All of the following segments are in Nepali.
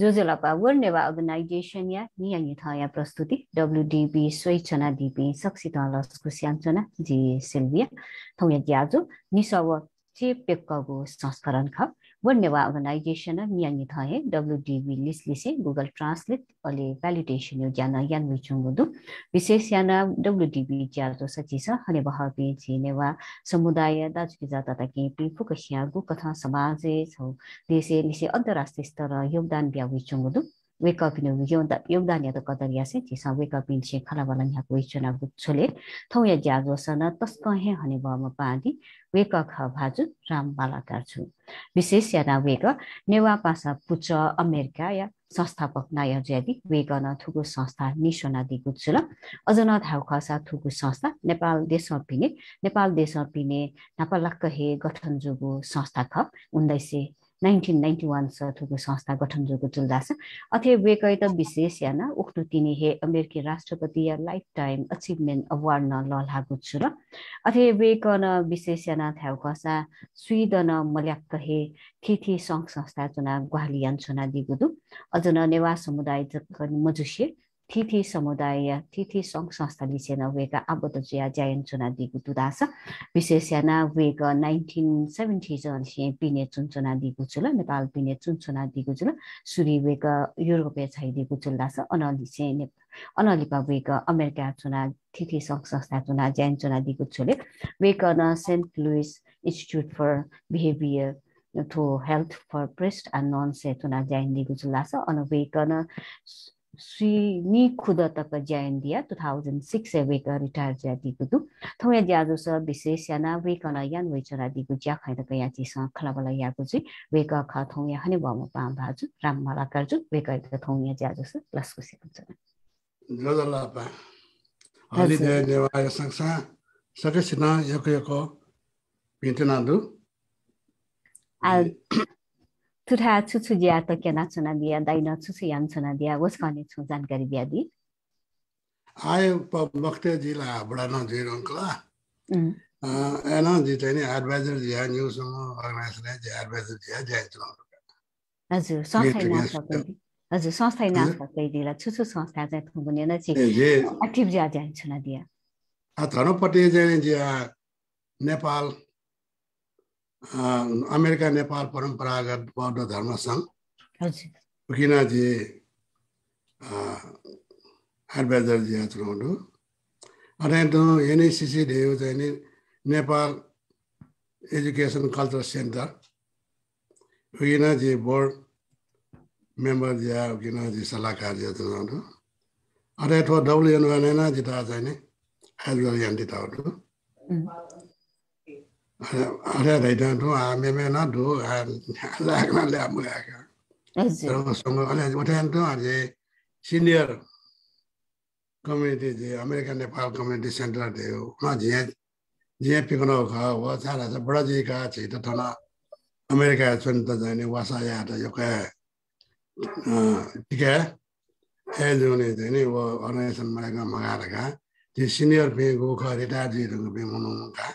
जोजोलापा वर्नेवा अर्गनाइजेसन या नियाङ्गी थया प्रस्तुति डब्लुडिबी स्वेचना डिबी सक्सित लस्कु स्याङ्चना जी सिल्भिया थौया ज्याजो निसव चेपेक्कगो संस्करण ख World Neva Organization of Myanyi Thae, WDB list lise Google Translate ole validation yo jana yan wi chung du. Vishesh yana WDB jar to sachi sa hane baha pe chi ne wa samudaya da chi ja ta ta ki pi phu ka shya gu katha samaj se so lise lise antarrashtriya star yogdan bya wi chung du. 사 웨이크업인 치 칼라발랑 하고 있잖아 부초레 통야 자고서나 तस्कहे हने बम पादी वेक ख भाजु राम बाला गर्छु विशेष याना वेक नेवा पासा पुच अमेरिका या संस्थापक नाय ज्यादि वेक न थुगु संस्था निशोना दिगु छुल अझ न थाउ खसा थुगु संस्था नेपाल देश पिने नेपाल देश पिने नापलक्क हे गठन जुगु संस्था ख उन्नाइस नाइन्टिन नाइन्टी वान संस्था गठन जोगु चुल्दास अथे त विशेष याना उक्तु तिनी हे अमेरिकी राष्ट्रपति या लाइफ टाइम अचिभमेन्ट अवार्ड न ललागु छु र। अथे वेकन विशेष याना थ्याउ कसा स्विदन मल्याक्क हे थिथि सङ्घ संस्था चुना ग्वालियान छुना दिगुदु। अझ न नेवा समुदाय मजुसिए थिथि समुदाय थिथि सङ्घ संस्था लिसेन वेगा आबद्ध जुया ज्यायन चुना दिगु दुदास। विशेष याना वेग नाइन्टिन सेभेन्टी जन पिने चुनचुना दिगु चुल नेपाल पिने चुनचुना दिगु चुल सुरी वेग युरोपे छाइदिगु चुल्दास अनलिसे अनलिपा वेग अमेरिका चुना थिथि सङ्घ संस्था चुना ज्यान चुना दिगु छुले वेग न Saint Louis institute for behaviour थो health for breast and non से चुना ज्यान दिगु चुल्दास अन वेग न Sri Khudata Jayandia 2006 weka retire ja di gudu thoya ja zo sa bisesh yana weka na yan we chara di gu ja khai da ya chi sa khala bala ya gu ji weka kha thoya hani ba ma pa ba ju ram mala kar ju weka ta thoya ja zo sa plus ku se ku cha lo da la pa ali de de wa ya sang sa sa ke sina yo ko yo ko pintana du al तुरा छुछु जिया त केना छुना दिया दाइन छुछु यान छुना दिया वस कने छु जानकारी बिया दी? आय मखते जिला बडा न जिरो अंकला एना जी तने एडवाइजर जिया न्यूज अर्गनाइजेसन जे एडवाइजर जिया जे चुना हजुर संस्थाय नाम हजुर संस्थाय नाम सकै दिला छुछु संस्था चाहिँ थुबुने न छि एक्टिभ जिया जे छुना दिया। आ धनपट्टि चाहिँ जिया नेपाल। अमेरिका नेपाल परम्परागत बौद्ध धर्म सङ्घ। उकिनाजी advisor चलाउँदो अनि त्यो एनएसिसी देऊ चाहिँ नि नेपाल एजुकेसन कल्चर सेन्टर। उकिनाजी बोर्ड मेम्बर जिया उकिनाजी सल्लाहकार जिया अनि थो डब्लुएन भनेन जिता चाहिँ नि यान दिता उठान्थे senior community America Nepal community centre थियो झिया पिक्न खोज बडाजी खा छैटना अमेरिका चाहिँ या त टिकाउने चाहिँ अर्गनाइजेसनमा मगाएर त्यो सिनियर ब्याङ्क रिटायरजीहरूको ब्याङ्क हुनु कहाँ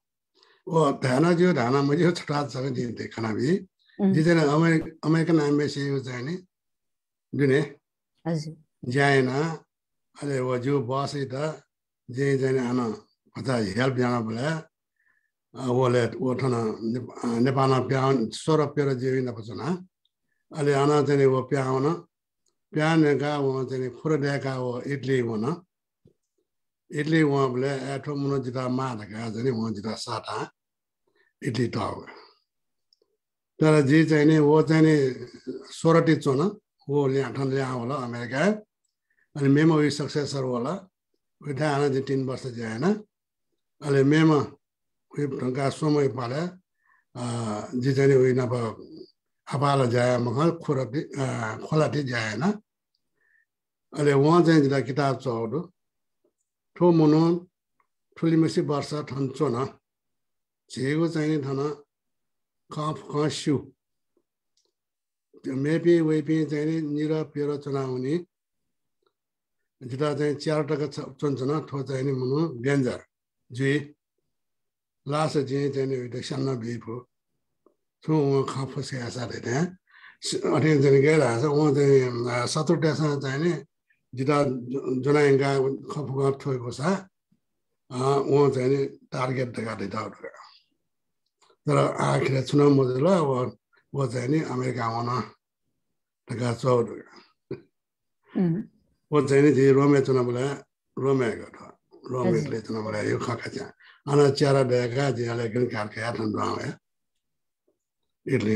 वो धाना जो धाना मुझे छोटा सा दिन देखना भी जितने अमेरिकन एम्बेसी चाहिँ नि जुने। जाएन। अरे वो जो बस त जे जाने आना पता हेल्प जाना बोले। वो ठना नेपालमा प्याउन सोह्र पेरो जे न अहिले आना चाहिँ वो प्याउन प्याने का वो चाहिँ फुरडेका वो इडली वो न। इडली वहाँ बोले एठो मुनो जिता मार का जाने वहाँ जिता साटा इडली टाव तर जे चाहिँ नि वो चाहिँ नि सोह्र टिचो न वो ल्या ठन ल्या होला अमेरिका अनि मेमा उयो सक्सेसर होला उयो आना चाहिँ तिन वर्ष जाएन अहिले मेमा उयो ढङ्का समय पाले जे चाहिँ नि उयो नभ अपाला जाए मख खोला खोलाटी जाएन अहिले उहाँ चाहिँ किताब चौडो tō mōnōn tūlimēsī bārsā tāntsō nā, jēgō zāngi tāna kāmpu kāshū, mēpī wēpī zāngi nīrā pērā tsōnā wāni, jidā zāngi chāra taka tsōn tsōnā tō zāngi mōnō bēnzār, jī, lāsa jīngi zāngi wēdā shānā bēpū, tō wā kāmpu sēyā sā rēdā, ātī zāngi gērā, wā zāngi sātū tēsā zāngi जिता जुनाइङ्गा खफुगा ठोएको छ उहाँ चाहिँ नि टार्गेट देखाएको थियो तर आखिर चुनाव मजुल अब वो चाहिँ नि अमेरिका आउन ढका चौध वो चाहिँ नि रोमे चुनाव बोलायो रोमेको थियो रोमेले चुनाव बोलायो यो खका चाहिँ अना च्यारा डेका जियाले ग्रिन कार्ड खाया ठन्डु आयो इटली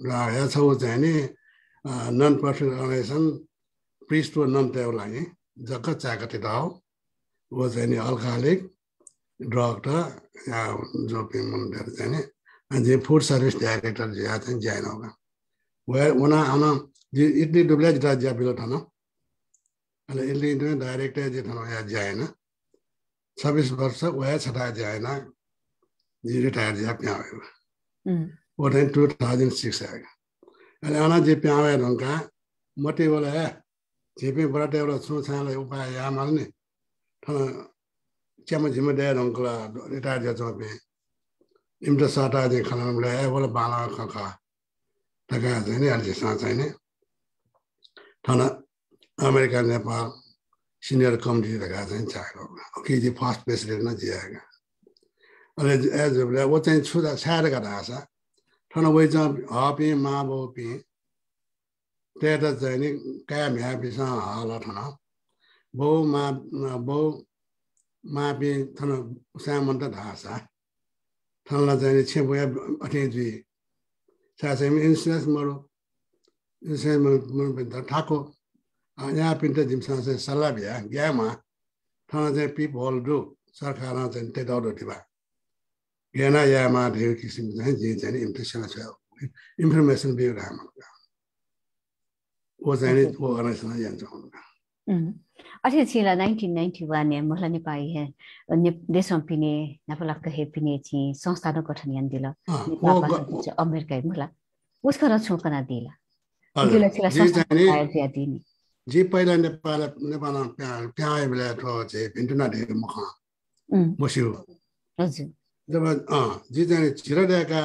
र छ चाहिँ नि non profit organisation priest nun त्यो लागि जग्ग चाकति हो वो चाहिँ नि अल्कोहलिक ड्रग र जो पिमहरू चाहिँ नि अनि फुड सर्भिस डाइरेक्टर जिया चाहिँ ज्याइन होगा वह उना आउन इडली डुब्ला जिता ज्या पिलो ठान अहिले इडली डाइरेक्टर जे ठान या ज्याएन छब्बिस वर्ष वह छटा ज्याएन जी रिटायर ज्या प्यायो वो चाहिँ टु थाउजन्ड सिक्स आएको अहिले आना जे प्यावे ढङ्का मटे बोला है 제비 브라데로 수산을 요바 야만네 타 제마 제마 대롱 그라 리타자 좀비 임도 사타데 칼람래 에월 바라 카카 다가 되네 알지 산산네 타나 아메리카 네팔 시니어 커뮤니티 다가 된 차이로 오케이 이제 파스트 베스레나 지야가 알레 에즈블레 워텐 추다 사르가 나사 타나 웨자 아비 마보비 tētā tsāni kāyā mēyā pīsā ālā tāna bō mā bō mā pī tāna sāyā māntā dhāsā tāna lā tsāni chē bōyā atīn tūy chā sāyā insurance mōrō insurance mōrō pīntā thākō ānyā pīntā jimsā sāyā sālā pīyā gyā mā tāna tsāni pī bōl dhū sār khā rā tsāni tētā dhū tibā gyā nā yā mā dhīyō kīsī mī tsāni jī tsāni information bīyō rā mā यहाँ जिमसँग चाहिँ चाहिँ चाहिँ चाहिँ चाहिँ चाहिँ वो अर्गनाइजेसन जान्छ अठे छिला 1991 ने मोहला ने पाई है ने देशों पिने नपला कहे पिने छि संस्था न गठन यान दिला नेपाल अमेरिका मोहला उसको र छोकना दिला संस्था दिनी जी पहिला नेपाल नेपाल प्याए बेला ठो चाहिँ भिन्टुना ढेर मख मस्यु हजुर जब अँ जी चाहिँ छिराडेका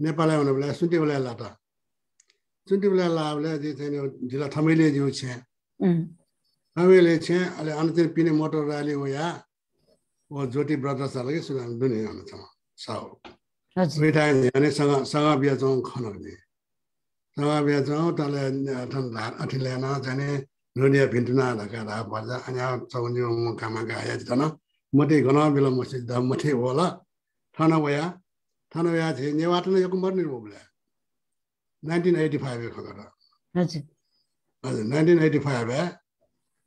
नेपाल आउने बेला सुन्टी बेला लाटा बेला ला बेला जी चाहिँ जिल्ला थमैले जिउ छे हामीले चाहिँ अहिले अन्तिम पिने मोटर राली हो या वो ज्योति ब्रदर्स अलगै सुनाम दुनियाँ छ साउ सँग सँग बिहा जाउँ खनक दि सँग बिहा जाउँ तले अठी ल्यान जाने नुनिया भिन्टुना ढका ढा पर्छ अनि चौन्जी कामा गाया जन मटे गन बेला मसे द मठे होला ठाना वया ठाना वया थिए नेवाट न यो मर्ने हो बोले 1985 खबर हजुर हजुर 1985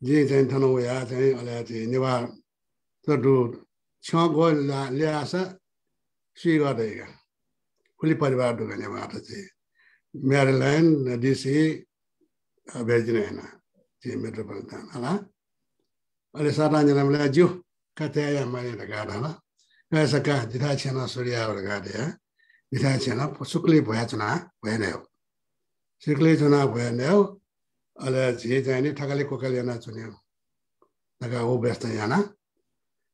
जे चाहिँ थन या चाहिँ अहिले चाहिँ नेवा तडु छ गो ल्यास सी गर्दैका कुली परिवार ढुका नेवाट चाहिँ म्यारिल्यान्ड डिसी भेजिना चाहिँ मेट्रोपोलिटन होला अहिले सातान्जनालाई ज्यू कतै मैले गाडा होला कैसा का जिथा छेन सूर्यबाट गाडे जिथा छेन शुक्ली भया चुना भएन हो शुक्ली चुना भएन हो अहिले झे चाहिँ नि ठकाले कोकाले याना चुन्यो। ठका हो व्यस्त याना।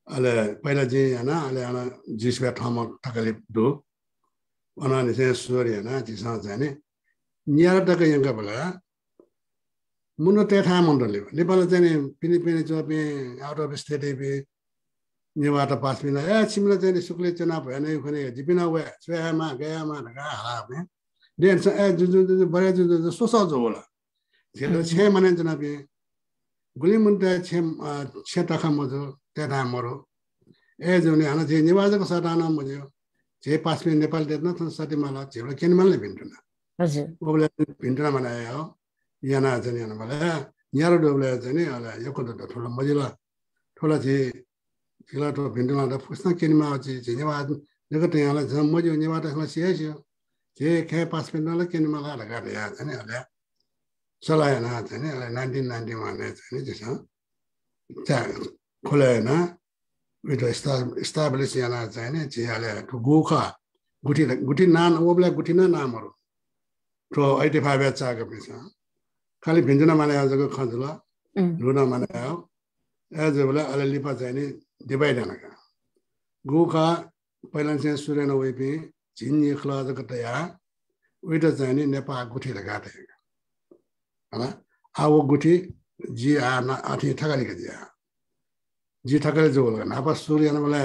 अहिले पहिला जे याना अहिले याना जिसका ठाउँमा ठकाले डो अनि चाहिँ स्वर याना जिसँग चाहिँ नि नियार टका यङ्का बेला। मुन्नु तेठा मण्डली नेपालमा चाहिँ नि पिनी पिनी चोपी आउट अफ स्टेट नेवाटा पास मिला ए सिमला चाहिँ सुक्ले चाहिँ नभएन यो खोने झिपिना वे स्वयामा गयामा ढका हालामे डेन ए जुन जुन जुन बढे जुन जुन सोसा जो होला झेल छे मने जना बे गुली मुन्टा छे छे तखा मजो त्यहाँ धाम मरो ए जुने हन जे नेवाजको सटाना मज्यो जे पास मिला नेपाल देख्न त सति मला झेल केन मनले भिन्टुन हजुर ओबले भिन्टुन मनायो हो याना जने यहाँ मला न्यारो डोबले जने होला यो त ठुलो मजिला ठुला चाहिँ जे जिला तो भिन्टुना त फुस्ना केन मा जे जे निवाज जगत याला जम मज्यो निवाज त सियासियो जे खे पासमे नला केन माला लगा या जने अला चलाएन चाहिँ नि नाइन्टिन नाइन्टी वान चाहिँ नि त्यहाँ खोलाएन उयो इस्टाब्लिस यहाँ चाहिँ नि गोखा गुठी गुठी नान ओब्ला गुठी न नामहरू ठो फाइभ चाको पिछ खालि भिन्जुन माने आजको खजुल माने हो एज बोले अहिले लिपा चाहिँ नि divide na ka. Gu ka pelan sen sure na we pe jin ni khla da ka ta ya we da zan ni ne pa gu thi da ga ta ya ala a wo gu thi ji a na a thi tha ga ni ka ji ji tha ga jo la na pa sure na la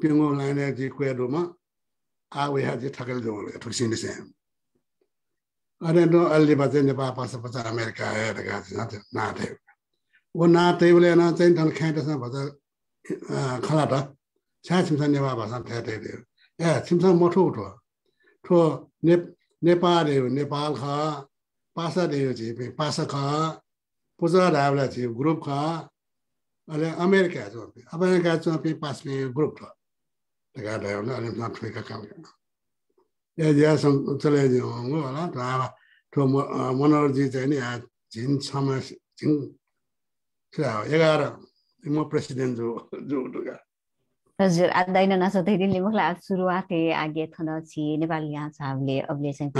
pe ngo la ne ji kwe do ma a we ha ji tha ga jo la thuk sin ni sen. Ane no alli ba zen ba pa sa pa amerika ya da ga na te wo na te wo le na zen tan khan ta sa ba चाहिँ खला त छ्या छिम्सा नेपाल भाषा ठ्याटे थियो ए छिम्सा मठो उठो ठो ने नेपाल ख पासा देयो चाहिँ पासा ख पुजा ढाबला चाहिँ ग्रुप ख अहिले अमेरिका छ अमेरिका चाहिँ पास में ग्रुप छ ना ठुका काम या या सं चले जो होला ठो मनोहरजी चाहिँ झिन समय झिन एघार म प्रेसिडेन्ट जो जो हजुर आदैन नसोधैदिनले मलाई सुरुवात आगे थन छि नेपाली यहाँ छ हामीले अबले चाहिँ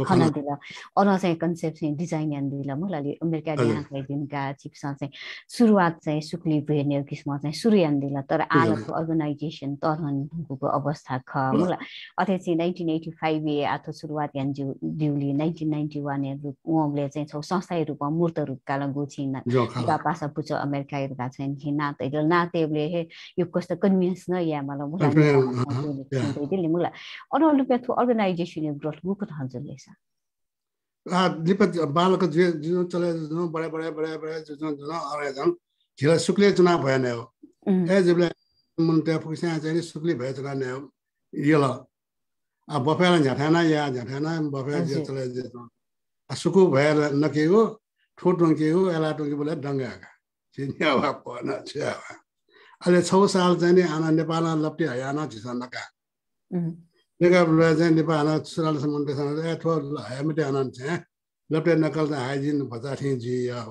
खन दिल। अन चाहिँ कन्सेप्ट चाहिँ डिजाइन यान दिल। मलाई अमेरिका यहाँ दिनका चिप्स चाहिँ सुरुवात चाहिँ सुक्ली भेर्ने किस्म चाहिँ सुरु यान दिल। तर आलको अर्गनाइजेसन तरहनको अवस्था ख। मलाई अथे चाहिँ नाइन्टिन एटी फाइभ ए आथो सुरुवात यान जिउ दिउली। नाइन्टिन नाइन्टी वान उहाँले चाहिँ छौ संस्थाय रूपमा मूर्त रूपका लगु छिन् पासा पुच अमेरिका चाहिँ नाते नातेले यो कस्तो convince na ya mala mula dili mula ono lupa tu organization ya growth lesa आ बालको जे जुन चले जुन बडे बडे बडे बडे जुन जुन अरे जन झिला सुक्ले भएन हो ए जेबले मुन ते फुसा चाहिँ सुक्ले भए चुनाव ने हो यो ल आ बफेला झठाना या झठाना बफेला जे चले जे आ सुकु भए नके हो ठोट हो एला टोके बोले डंगा का चिन्या वा पना छ्या अहिले छ साल चाहिँ नि आना नेपाल लप्टी हयाना झिसनका नेका चाहिँ नेपाल आना सुराल सम्बन्ध ए ठो हयामिटे आनन्द चाहिँ लप्टे नकल चाहिँ हाइजिन भचा थिएँ जी अब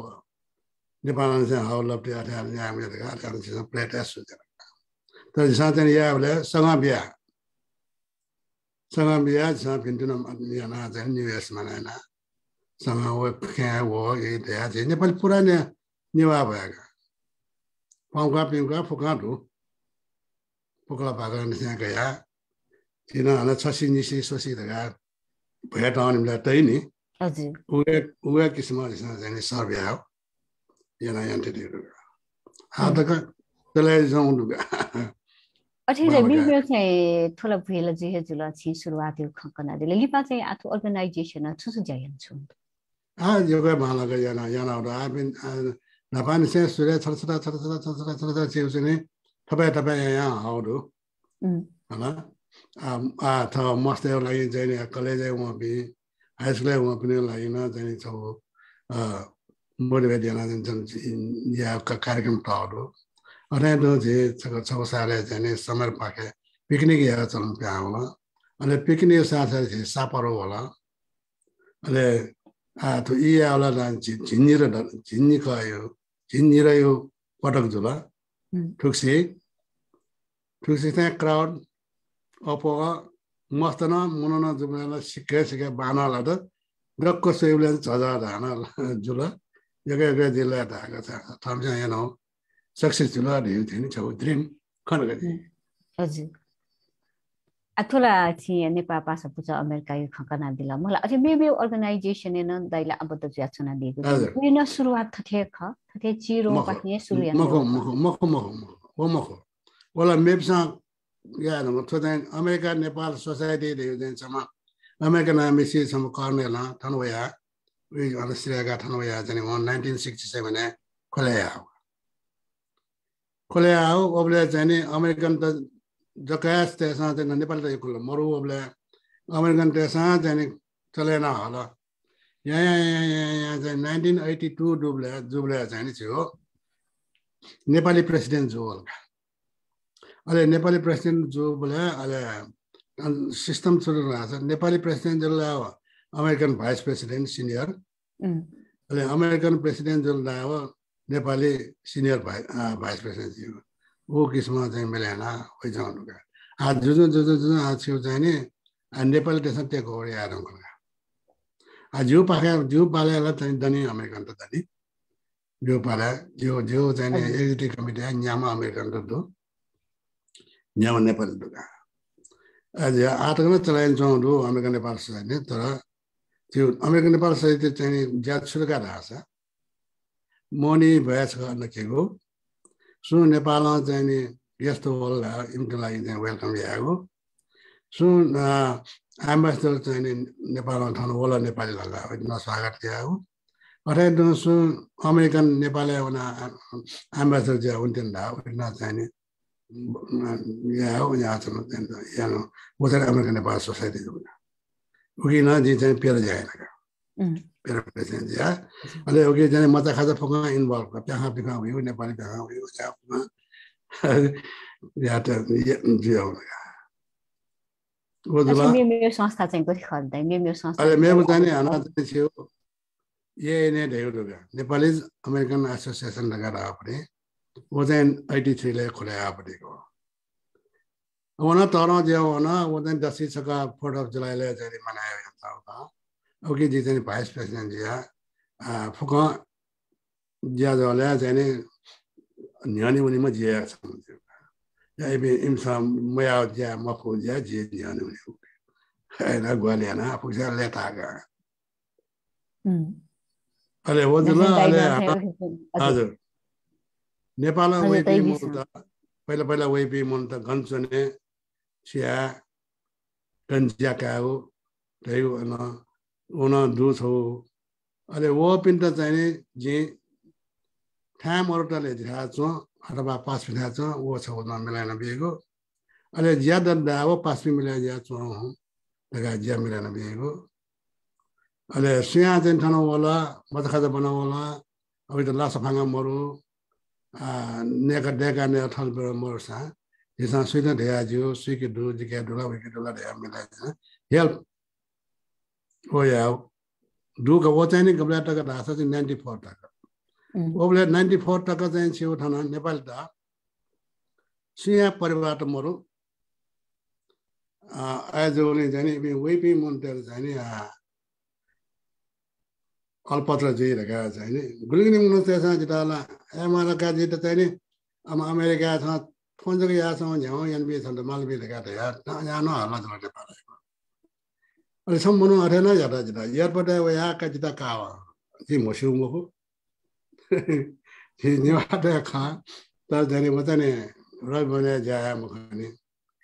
नेपाल चाहिँ हाउ लप्टे आठे यहाँ हामीले आठे झिसन प्लेट एस तर झिसा चाहिँ या बोले सँग बिहा सँग बिहा झिसा भिन्टुन यहाँ चाहिँ न्यु इयर्स मनाएन सँग वो ख्या वो यही चाहिँ नेपाली पुरानो निवा भएका पाउँका पिउँका फुकाँटु फुक्ला भएको त्यहाँ गया किन हन छसी निसी सोसी धगा भेट आउने तै नि उहे उहे किसिम चाहिँ सर्वे हो yana entity hada ka. Tele zong du ga अठे बिल्कुल चाहिँ थोला भुएला जे जुल छि सुरुवात यो खकना दिले लिपा चाहिँ आथु अर्गनाइजेसन छु छु जायन छु आ यो ga ma la ga yana yana da i've been 나반 센스레 철철 철철 철철 철철 지우스니 타바야 타바야 하우도 하나 아아더 머스테어 라인 제니 컬레제 원비 하이스쿨에 원비네 라인나 제니 저 motivate जुन या कार्यक्रम टाउरो अनि जे छको साले जाने समर पाके पिकनिक या चलन प्या होला अनि पिकनिक साथ साथ सापरो होला अनि आ तो इ आउला झिन्नी र झिन्नी कयो झिन्जिरायो पटक जुल ठुक्सी ठुक्सी त्यहाँ क्राउड अपो मस्त न मुन जुब्ला सिक्के सिक्के बानाला त गक्को सेउले झजा धान जुल यगा यगा जिल्ला धाएको छ थम्सा यहाँ सक्सेस जुल ढिउ थियो नि छौ ड्रिम खनगति हजुर Pucha Amerika yu khakana dila mala aje me me organization ne daila abad ju achuna di gu ni na शुरुआत थथे ख। थथे चिरो पाथि सुरु या मको मको मको मको वो मको वला मेपसा या न थोदा अमेरिका नेपाल सोसाइटी दे देन समा अमेरिका ना मिसी सम कर्नेल थनवया वी अनस्ट्रेलिया थनवया जने 1967 ने खोलेया खोलेया हो ओबले जने। अमेरिकन त जकास त्यसमा चाहिँ नेपाली त यो मरु अबले अमेरिकन त्यसमा चाहिँ चलेन होला। यहाँ यहाँ यहाँ यहाँ यहाँ चाहिँ नाइन्टिन एट्टी टू डुब्ले जुब्ले चाहिँ नि थियो। नेपाली प्रेसिडेन्ट जो होला अहिले नेपाली प्रेसिडेन्ट जो बोले अहिले सिस्टम सुरु भएको छ नेपाली प्रेसिडेन्ट जसलाई अमेरिकन भाइस प्रेसिडेन्ट सिनियर। अहिले अमेरिकन प्रेसिडेन्ट जो ल्यायो नेपाली सिनियर भाइ भाइस प्रेसिडेन्ट थियो ऊ किसिममा चाहिँ मिलेन होइन आज जुन जुन जुन जुन? आज छेउ चाहिँ नि नेपाली देशमा टेक ओभर आएर आज जिउ पाखे जिउ पालेलाई चाहिँ दनी अमेरिकन त दनी जिउ पाले जिउ जिउ चाहिँ नि एक्जिक्युटिभ कमिटी न्यामा अमेरिकन त दो। न्यामा नेपाली दुका आज आटकन चलाइन्छौँ अमेरिकन नेपाल सोसाइटी तर त्यो अमेरिकन नेपाल सोसाइटी चाहिँ ज्यादा सुरुका रहेछ मनी भएछ नखेको सु नेपालमा चाहिँ नि यस्तो होला इम्टो लागि चाहिँ वेलकम ल्याएको सुन एम्बेसडर चाहिँ नि नेपालमा ठाउँ होला नेपाली लगा स्वागत ल्याएको अठाइदो सुन अमेरिकन नेपाली उना एम्बेसडर चाहिँ हुन्थ्यो चाहिँ नि यहाँ हो यहाँ छ यहाँ उता अमेरिकन नेपाल सोसाइटी उकिन जी चाहिँ पेर जाएन प्रेसिडेन्ट या अहिले ओके जाने मज़ा खाजा फोका इन्भल्भ प्याखा पिखा उयो नेपाली प्याखा उयो चापमा या त मेरो संस्था चाहिँ कति खल्दै मेरो संस्था अहिले मेरो चाहिँ हाना चाहिँ थियो ये ने नेपाली अमेरिकन एसोसिएसन लगाएर आपने वो चाहिँ एटी थ्रीले खोले आपनेको वना तरह जो वना वो चाहिँ दस सका फोर्थ अफ जुलाईले चाहिँ मनायो ओके जी चाहिँ भाइस प्रेसिडेन्ट जिया फुक ज्या जले चाहिँ न्यानी उनीमा जिया छ या इबे इमसा मया ज्या मफु ज्या जिया न्यानी उनी हैन ग्वालियाना फुक्सा लेतागा अरे वो जुल अले हजुर नेपालमा वेपी मुन त पहिला पहिला वेपी मुन त गन्चने चिया गन्ज्याका हो त्यही उन दुध हो। अहिले पिन त चाहिँ जे ठाम अरूटाले झिरा छ अथवा पिठा छ वो छ उनमा मिलाएर बिहेको। अहिले ज्यादा दाबो पाँच पि मिलाएर ज्या चुहाउ हौँ जग्गा ज्या बिहेको। अहिले सिया चाहिँ ठानु होला मजा खाजा बनाउ होला। अब त लासा नेका डेका ने अठल बेर मर्सा। यसमा सुइना ढेया जियो डु जिके डुला डुला मिलाइन्छ हेल्प हो या डु का वो चाहिँ नाइन्टी फोर ओब्ले नाइन्टी फोर टका चाहिँ छेउ ठान नेपाली त सिया परिवार त मरु आज उसले चाहिँ नि वेपी मन्टेर चाहिँ नि अल्पत्र जिरहेका चाहिँ नि गुलिगिनी मुनु त्यसमा जिताला ए मलाई का जित चाहिँ नि अब 아니 선문은 아래나 야다지다 예버데 왜야까지다 가와 이 모시운 거고 이 니와데 칸 다자니 못하네 라이번에 자야 먹으니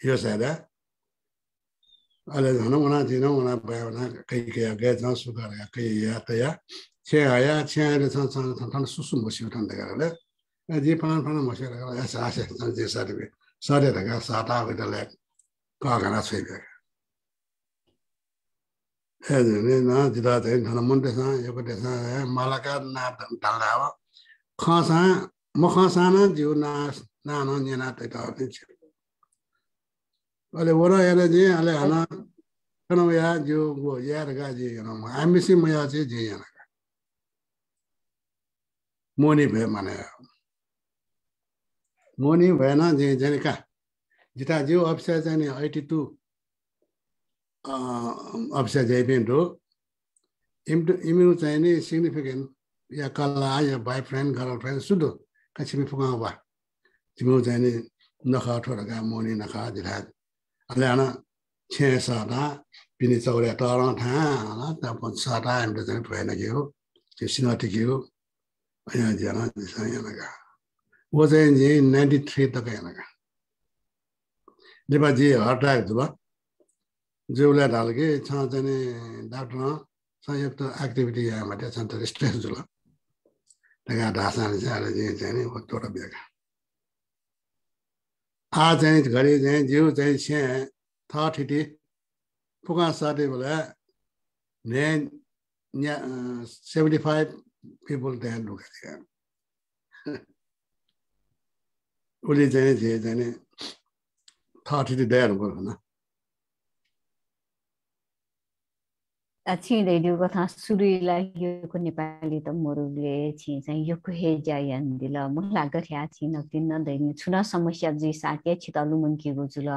요새다 알레 너무나 지나오나 배우나 그게 개선 수가야 그게 야야 제아야 제아를 산산 산산 수수 모시고 탄다가 그래 아지 파란 모시고 그래 사세 산제 사르비 사르다가 사다가 그래 가가나 쇠베 जिदा ते ठन्डा मन देसा यो को देसा मालाका ना डालदा हो खसा म खसा न जिउ ना ना न नेना ते त ale wara yana je ale ana kana ya jo go ya daga je yana ma amisi ma ya je je yana ka moni be mana moni be na je je ka jita jo absha jaibin do immune chaine significant ya kala ya boyfriend girlfriend sudo kachi mi phunga wa immune chaine na kha thora ga moni na kha dira ala na che sa da bini chaw le ta ran tha la ta pon sa da em de zen phwe na ge ho che sin na te ge ho aya ja na de sa ya na ga wo zen ji 93 ta ga na ga le ba ji heart attack du ba जो ला डाल के छा जाने डाक्टर संयुक्त एक्टिभिटी या माटे छन् त स्ट्रेस जुल तगा ढासा चाहिँ जे चाहिँ तोरा बेगा आ चाहिँ घरि चाहिँ जिउ चाहिँ छे था ठिटी पुगा साटे बोला ने people there look at it. उसले चाहिँ चाहिँ थर्टी टु डेयर भयो होइन छिँदै कथा सुरुलाई यो नेपाली त मोरुले छि चाहिँ यो हेजा यान्दिल मुला गठ्या छि नक्तिन नदैनि। छुना समस्या जी साके छितलु मुन्किगु जुल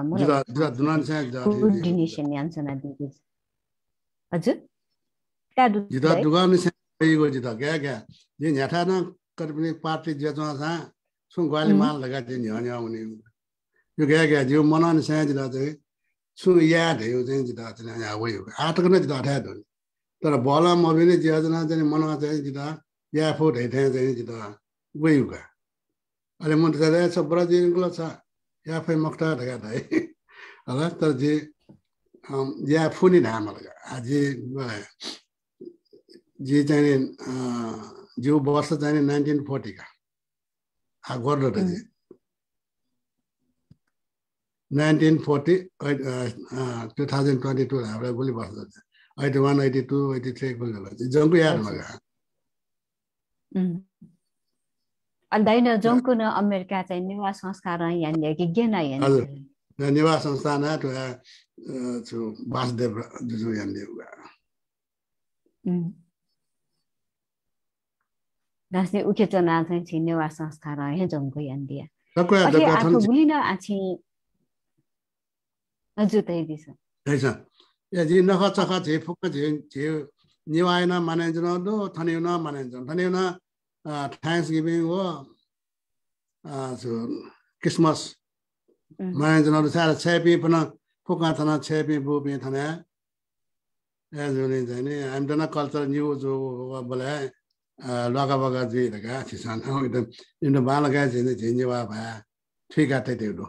छ कोर्डिनेसन यान्सना दिगु हजुर? का जिता दुगान गइगु जिता। क्या क्या जे न्याठा न करपनि पार्टी जेजमा छ सुन ग्वाली माल लगा दे न्या न्या उनी यो क्या क्या जो मनान छ जिता चाहिँ सुयाद है चाहिँ जिता चाहिँ आवय नै जिता था दो तर बोला मबेले ज्याजना चाहिँ मनमा चाहिँ जिता या फोट है चाहिँ जिता वयुका अहिले मन चाहिँ छ बरा छ या फै मक्टा ढका है होला तर जे या फुनि धाम जे जे चाहिँ वर्ष चाहिँ नाइन्टिन फोर्टीका आ रहेछ nineteen forty two thousand twenty two हाम्रो भोलि बस्दा eighty one eighty two eighty three गोली बस्छ जङ्गको यादमा गयो निवास जङ्गको न अमेरिका चाहिँ नेवा संस्कार यहाँनिर कि के न संस्थान वासुदेव जुजु यहाँनिर राष्ट्रिय उखेचना चाहिँ निवास संस्था रहे जङ्गु यहाँनिर। हजुर दाइजी छ रहेछ यदि नख चख झे फुक्क झे झे निवाएन मनाइन्छन् लो थन्यौन मनाइन्छन् थन्यौन थ्याङ्क्स गिभिङ हो क्रिसमस मनाइन्छन् अरू साह्रो छ्यापी पनि फुक्का थन छ्यापी बुपी थन हामी त कल्चर लगा बगा जे लगा छिसान एकदम बाल भए ठिक त्यही थियो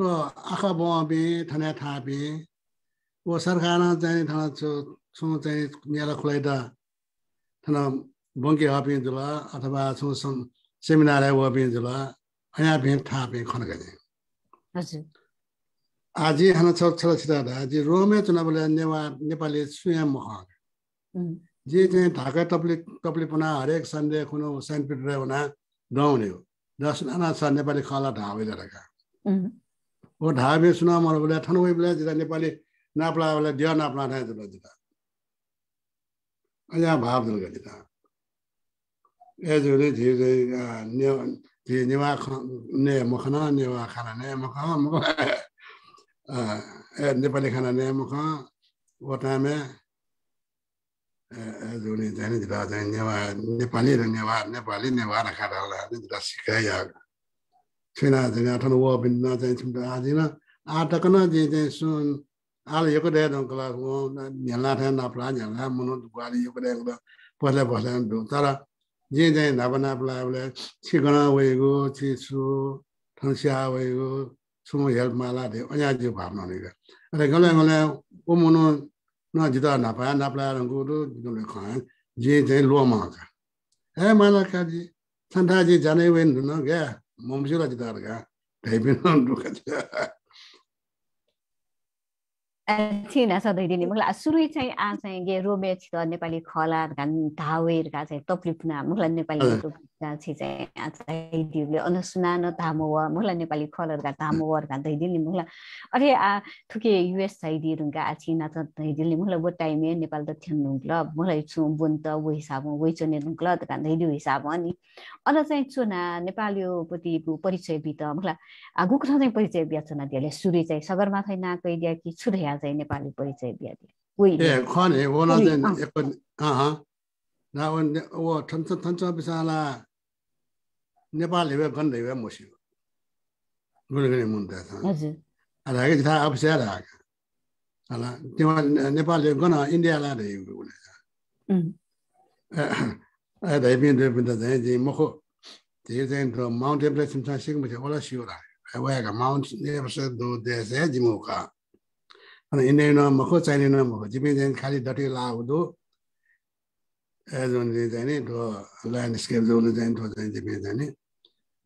आँखा बेना थापे सर बङ्के हपिन्छु ल अथवा सेमिनार थापे खन आज छोरा छिटो रोमे चुनाव नेपाली सुकै तपाईँ तपाईँले हरेक सन्डे सेन्ट पिटना गाउने हो नाना छ नेपाली खला ढाबे लड़का वो ढाबे सुना मर बोले ठन वही बोले जिता नेपाली नापला बोले दिया नापला था जिता। जिता अजा भाव दिल जिता। ए जो ने जे ने नेवा ने मखना नेवा खाना ने मखा मख। ए नेपाली खाना ने मखा वो टाइम में zoni zani dhira zani nyewa, nepali ra nyewa, nepali nyewa ra khara la, dhira shikaya. China zani atana wo binna zani chimda azina, atakana zani zani sun, ala yukadaya zani kala, nyanla thaya napla, nyanla munu dhukwali yukadaya kala, pala pala zani dhu. Tara, zani zani napa napla, chikana wego, chisu, thansha wego, sumu yelpa la, onya ji bhavna niga. Ara gala gala, umunu ग अरे गले गले ओ मनो na jida na pa na pla ran go do do le khan je je lo ma ka e ma la ka ji san tha ji jane wen no ga mom ji la jida ga dai bin no do ka थिएन सधैँ मलाई सुरु चाहिँ आ चाहिँ गे रोमे छित नेपाली खला धावेरका चाहिँ तप्लिपुना मुखलाई नेपाली छि चाहिँ चाहिँ अनुसुना न धामो व मुखलाई नेपाली खलरका धामो वरका दैदिले मुखलाई अरे आ थुके युएस साइडिरुका आ छिना त दैदिले मुखलाई वो टाइमे नेपाल त थियन नुङ्ल मुखलाई छु बुन त वो हिसाब वो चोने नुङ्ल त दैदिउ हिसाब अनि अन चाहिँ चुना नेपालीपट्टि परिचय बित मुखलाई गुक्र चाहिँ परिचय बिहाचना दिएले सुरु चाहिँ सगरमाथा ना कैदिया कि छुधया चाहिँ नेपाली परिचय बिहादिए ए खने वो न चाहिँ एक ना वो ठन्छ ठन्छ बिसाला 네팔 레벨 건 레벨 모시 그걸 그냥 문다 맞아 알아 이게 다 없어라 알아 대화 네팔 레벨 거나 인디아라 돼 이거 그래 음 아, 대빈 대빈다 대지 먹고 대전 더 마운트 에버레스트 심사 시금 뭐 올라 시오라 와야가 마운트 에버레스트 도 대세지 뭐가 아니 인내나 먹고 자리나 먹고 집에는 칼이 더티 라우도 에존 대전에 더 랜드스케프 돌 대전 더 대전에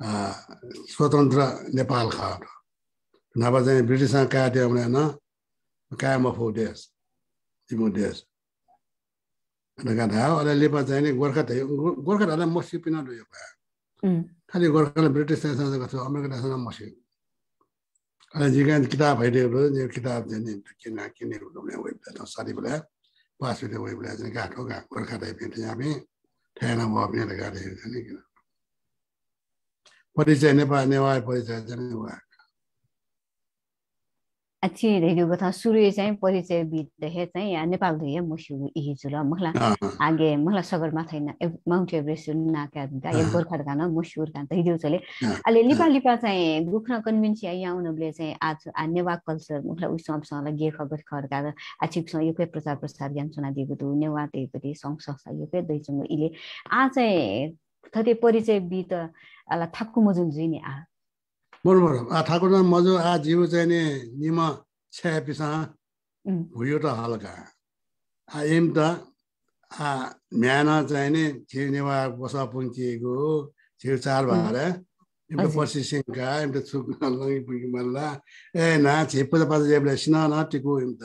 स्वतन्त्र नेपाल खा नभए चाहिँ ब्रिटिससँग काट्यो भने न कायम अफ देश तिम्रो देश हो अहिले लेपा चाहिँ नि गोर्खा गोर्खाहरूलाई मस्यु पिन यो भयो खालि गोर्खाले ब्रिटिस देशसँग गर्छ अमेरिका देशसँग मस्यु अहिले जिगा किताब भइदिएको यो किताब चाहिँ नि किन किनेको सारी बोला पास गाठो गएको गोर्खा टाइप यहाँ पनि ठेना भयो पनि नि किन परिचय नेपाल नेवार परिचय चाहिँ अच्छी रेडियो बता सुरु चाहिँ परिचय बित्दै चाहिँ यहाँ नेपाल धुए मसु इहिजु ल मलाई आगे मलाई सगरमाथा माउन्ट एभरेस्ट नाका या गोर्खा गान मसुर गान हिजो चले अहिले लिपा लिपा चाहिँ गुख्न कन्भिन्स यहाँ आउनुले चाहिँ आज नेवा कल्चर मलाई उस समसँग गे खबर खर्का आछिकसँग यो प्रचार प्रसार ज्ञान सुना दिएको दु नेवा त्यहीपट्टि सङ्घ संस्था यो पे दैसँग इले आ चाहिँ थते परिचय बित ala thaku mojun jini a bor a thaku na mojo a jiu chai ne nima che pisa huyo ta halka a im ta a म्याना चाहिँ नि छिउ नेवा बसा पुङ्की गो छिउ चार भएर एउटा पर्सि सिङ्का एउटा छुक लङ्गी पुङ्की मल्ला। ए ना छिप्पो त पाछ जेबले सिना न टिकु इम त।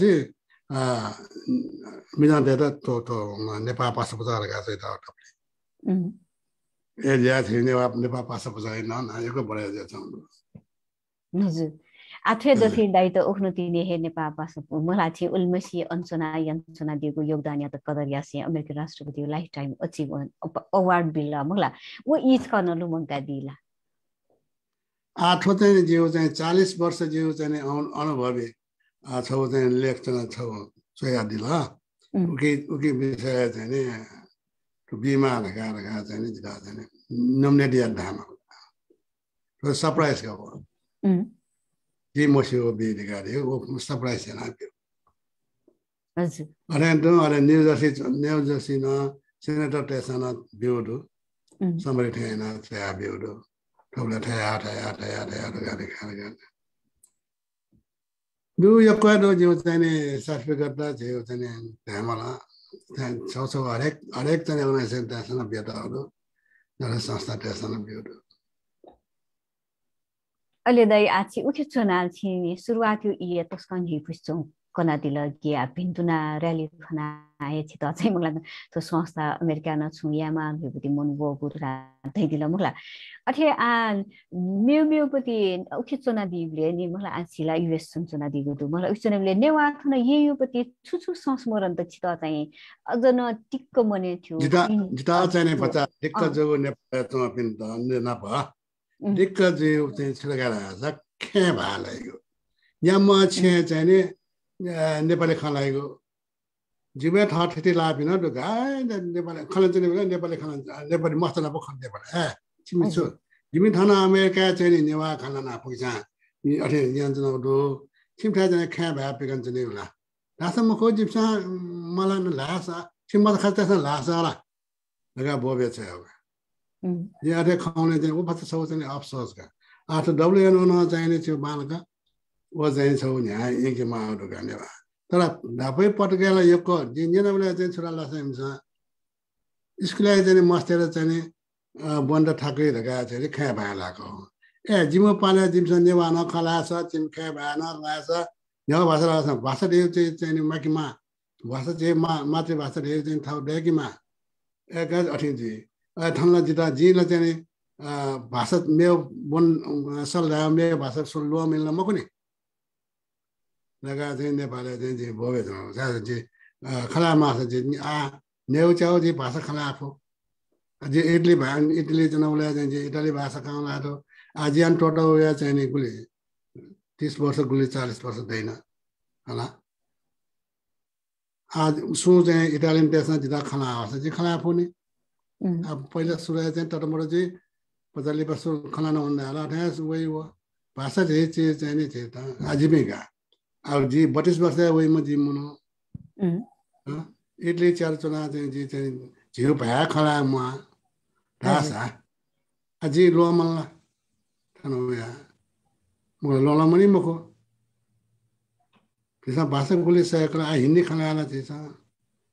si a mi na de to to nepal pa sa pa ga sa ta area थियो नेपाल नेपाल पासा पछाडि नआएको बढाइदिएको छ हजुर। आथे जति दाइ त उख्नु तिने हे नेपाल पासा मलाई चाहिँ उल्मसी अञ्चना यञ्चना दिएको योगदान या त कदर यासे अमेरिकन राष्ट्रपति लाइफ टाइम अचिभमेन्ट अवार्ड बिल्ला मलाई ऊ इज गर्न लुमङ्का दिला। आठो चाहिँ जिउ चाहिँ चालिस वर्ष जिउ चाहिँ अनुभवी। छौ चाहिँ लेख्छ छौ सोया दिला उकी उकी विषय चाहिँ नि बिमा लगाएर गएको चाहिँ नि जिरा चाहिँ नि नम्नेटी धामा तो सरप्राइज का वो जी भी दिखा रही वो सरप्राइज है ना भी अरे न्यू जर्सी न्यू जर्सी ना सेनेटर टेसन ब्यूडो somebody थे ना से आ ब्यूडो तो बोले थे आ थे आ यो क्वाडो जो चाहिँ सर्टिफिकेट दा जो चाहिँ धामला छेउछाउ हरेक हरेक चाहिँ अर्गनाइजेसन त्यहाँसँग भेटहरू एउटा संस्था त्यहाँसँग भेट अहिले दाइ आछि उठे छि यो कनादिल गिया भिन्तुना र्याली खना आएछि त चाहिँ मलाई त्यो संस्था अमेरिका छु यामा विभूति मुनबो गुरुरा धैदिल मलाई अथे आ मेउ मेउपति उखि चुना दिबले नि मलाई आछिला युएस चुना दिगु दु। मलाई उचुनाले नेवा थन येयुपति छुछु संस्मरण त छित चाहिँ अझ न टिक्क मने थियो। जिता जिता चाहिँ बच्चा टिक्क जो नेपाल त पिन त न भ। टिक्क जो चाहिँ छिलगारा झक्खे भालेको यहाँ म छे चाहिँ नि नेपाली खलाएको जिमे ठ ठेटी लापिन ढुका नेपाली खलन चाहिँ नेपाली खलन नेपाली मसला पो खन नेपाली ए छिमी छु जिमी थान अमेरिका चाहिँ नेवा खाना ना पैसा अठे यान्जना डो छिमठा चाहिँ ख्या भए पेकन चाहिँ होला लासा म खो जिप्सा मलाई न लासा छिम त खास त्यसमा लासा ला लगा बोबे छ अब यहाँ खुवाउने चाहिँ ऊ फसा छौ चाहिँ अफसोस का आठ डब्लुएनओ न चाहिने थियो बालका वो चाहिँ छौ यहाँ इङ्कीमा आउनु गर्ने भए तर ढापै पटकेला यो जिन्जेन चाहिँ छोरा लासा हुन्छ स्कुललाई चाहिँ मस्तेर चाहिँ बन्द ठाकुर गएको थियो अरे लगाएको ए जिमो पाले जिमसँग नेवा नखलास चिम खै भएन लास नेवा भाषा लास भाषा डेउ चाहिँ चाहिँ माकिमा भाषा चाहिँ मा मातृभाषा डेउ चाहिँ थाउ डेकीमा ए गाज अठिन्जी थन्ला जिता जिलाई चाहिँ भाषा मेउ बन सल मे भाषा सुन लुवा मिल्न म कुनै लगा चाहिँ नेपाली चाहिँ जे भोबे चाहिँ खला माछा चाहिँ आ नेउ च्याउ जी भाषा खला आफू जे इडली चाहिँ उसलाई चाहिँ इटाली भाषा कहाँ लायो आजियान टोटो या चाहिने गुली तिस वर्ष गुली चालिस वर्ष दैन होला आज सु चाहिँ इटालियन देशमा जिता खाना आउँछ चाहिँ खाना पुनि अब पहिला सुरु चाहिँ टटमटो चाहिँ वर्ष खाना नहुँदा होला ठ्यास वही हो भाषा चाहिँ चाहिँ चाहिँ नि चाहिँ त आजीविका अब जी बत्तिस वर्ष वही म जी मुनो इडली चार चुना चाहिँ जी चाहिँ झिउ भया खला म ढासा अझै लो मल्ला थाहा mo lo la mani mo ko kisa bahasa kulit saya kalau ah hindi kanala tisa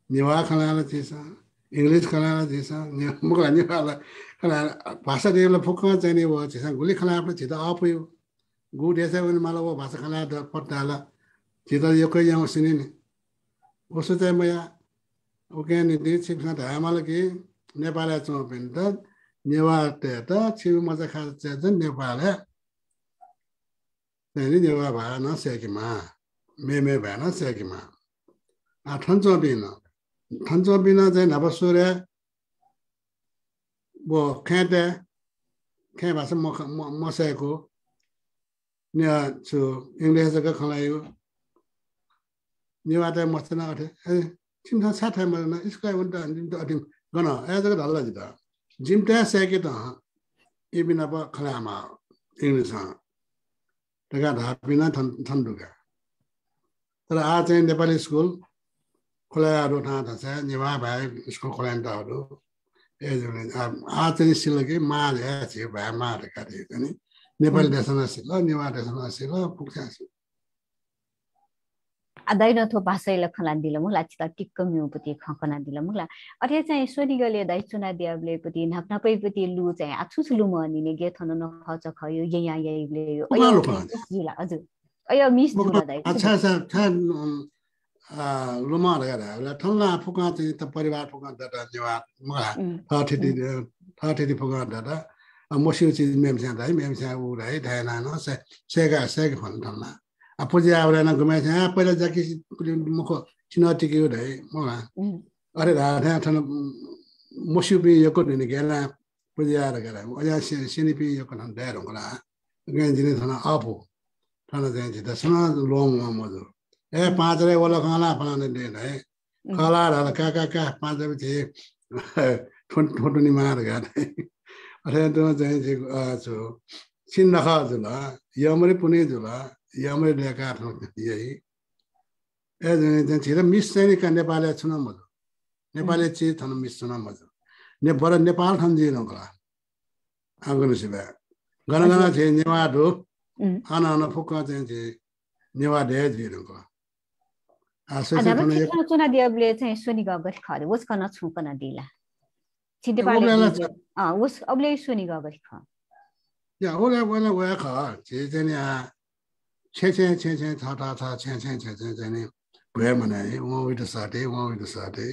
niwa kanala tisa English kanala tisa mo ko ni wala kanala bahasa dia la pukka jani wo tisa kulit kanala pa tita 기다 역거 양 신이니 오스데 뭐야 오게니 데치 간다 아말게 네발에 좀 빈다 네와테다 지금 맞아 가자 전 네발에 내리 네와 바나 세기마 메메 바나 세기마 아 탄조비나 탄조비나 제 나바소레 뭐 캔데 캔 봐서 뭐 뭐세고 내가 저 인도에서 그 칸라요 sa sa ta ma na is ka won da ni da din ga na eh ga da la ji da jim ta se ki da i bi na ba khala ma english ha ढका ढापिना थन्डुका तर आज चाहिँ नेपाली स्कुल खोलाहरू ठाँ थाहा छ नेवा भाइ स्कुल खोलान्टहरू ए आज चाहिँ सिलकी मा छियो भाइ माहरू काटेको नि नेपाली देशमा सिल नेवा देशमा सिल पुग्छ mula chita tikka myu pati khakana dila mula अरे चाहिँ सोनी गले दाइ चुना दियाबले पति नाप्ना पै पति लु चाहिँ आछु छु लु म नि ने गे थन न खच खयो ये या ये ले यो। अयो जुला हजुर। अयो मिस जुला दाइ। अच्छा अच्छा था लुमा रहेर ठल्ला फुका चाहिँ त परिवार फुका दादा नेवा मगा। थाठी थाठी फुका दादा मसिउ चिज मेमस्या दाइ मेमस्या उ दाइ धायना न सेगा सेग फन ठल्ला। आफू चाहिँ आउला घुमाएको थिएँ हाँ पहिला जाके मुख चिन टिक्यो ढे म अरे धारा ठाउँ पनि यो नि गेला पुजी आएर गेला अझ सेनी पनि यो ठाउँ ड्याएर होला गाइजिने ठाउँ अप हो ठाउँ जाने थियो दस लोङ मजुर ए पाँच रे ओला कला फलाने डेट है कला र कहाँ कहाँ कहाँ पाँच रे थिए ठुटुनी मार गाले अरे त्यो जाइन्छ छु सिन नख जुल यमरे पुनै जुला यमरे लेका यही ए छिर मिस चाहिँ का नेपाली छुन मजो नेपाली चिज थन मिस छुन मजो ने बर नेपाल थन जी नगला आगुन सिबा गन गन छे नेवा दो आना आना फुक चाहिँ छे नेवा दे जी नगला आसो थन एक चुना दियाबले चाहिँ सुनि गगत खरे वस कन छु कन दिला. छिते पाले अ वस अबले सुनि गगत ख या ओला ओला वा ख जे चाहिँ chen chen chen chen ta ta ta chen chen chen chen chen ni bwe ma ne wo wi de sa de wo wi de sa de.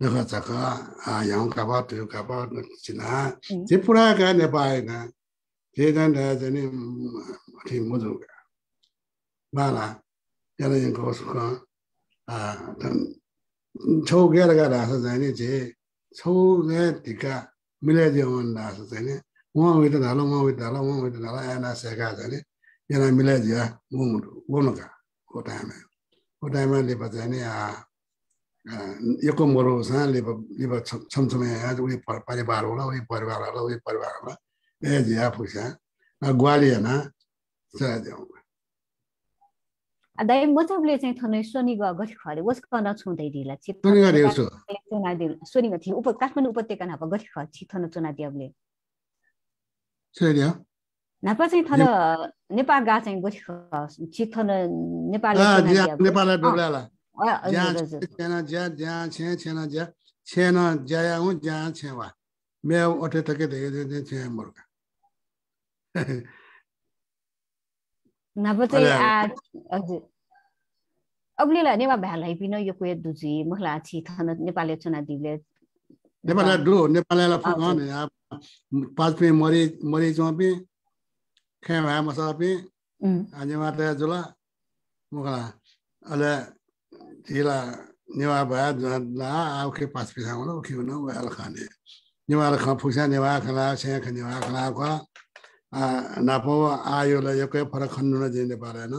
Ne ga za ka a yang ka ba tu ka ba ne chi na. Mm. Je pu ra ga ne ba na. Je dan da de ne mm, ti mo zo ga ma la ya ne ko su ka. A dan mm, chou ge la ga la sa ne je chou ge di ka mi le je won la sa ne wo wi de da lo wo wi da lo wo wi da la ya na se ga ni. yana milajia wong wong ka ko time ko time le ba jane a yako moro sa le परिवार होला uri परिवार होला uri परिवार होला ए पुसा चाहिँ थनै सोनी खरे कन छुँदै दिला सोनी उप काठमाडौँ उपत्यका छि थन चुना नापा चाहिँ थन नेपाल गा चाहिँ गोठी चिथन नेपाल नेपाल डोब्लाला ज्या ज्या ज्या छे छेना ज्या छेना ज्या हूं ज्या छेवा मैं ओठे तके दे दे छे मुर्गा नापा चाहिँ आ हजुर अग्लिला नेवा भ्यालाई पिन यो कुए दुजी महिला छि थन नेपाली चुना दिले नेपाल डो नेपालला फुकन पाँच पे मरी मरी चौपी khen wa ma sa pi a ni ma ta zu la mo ka ala ti la ni wa ba la a ke pas pi sa lo ki खे भए मसापी अनि नि त जोला मलाई झिला निवा भयो ला आउखे पास पिसा उखाने नेवार फुक्सा नेवा खाना स्याहाँ नेवा खाना खा नपो आयोलाई एक्कै फरक खन्नु न झिने पारेन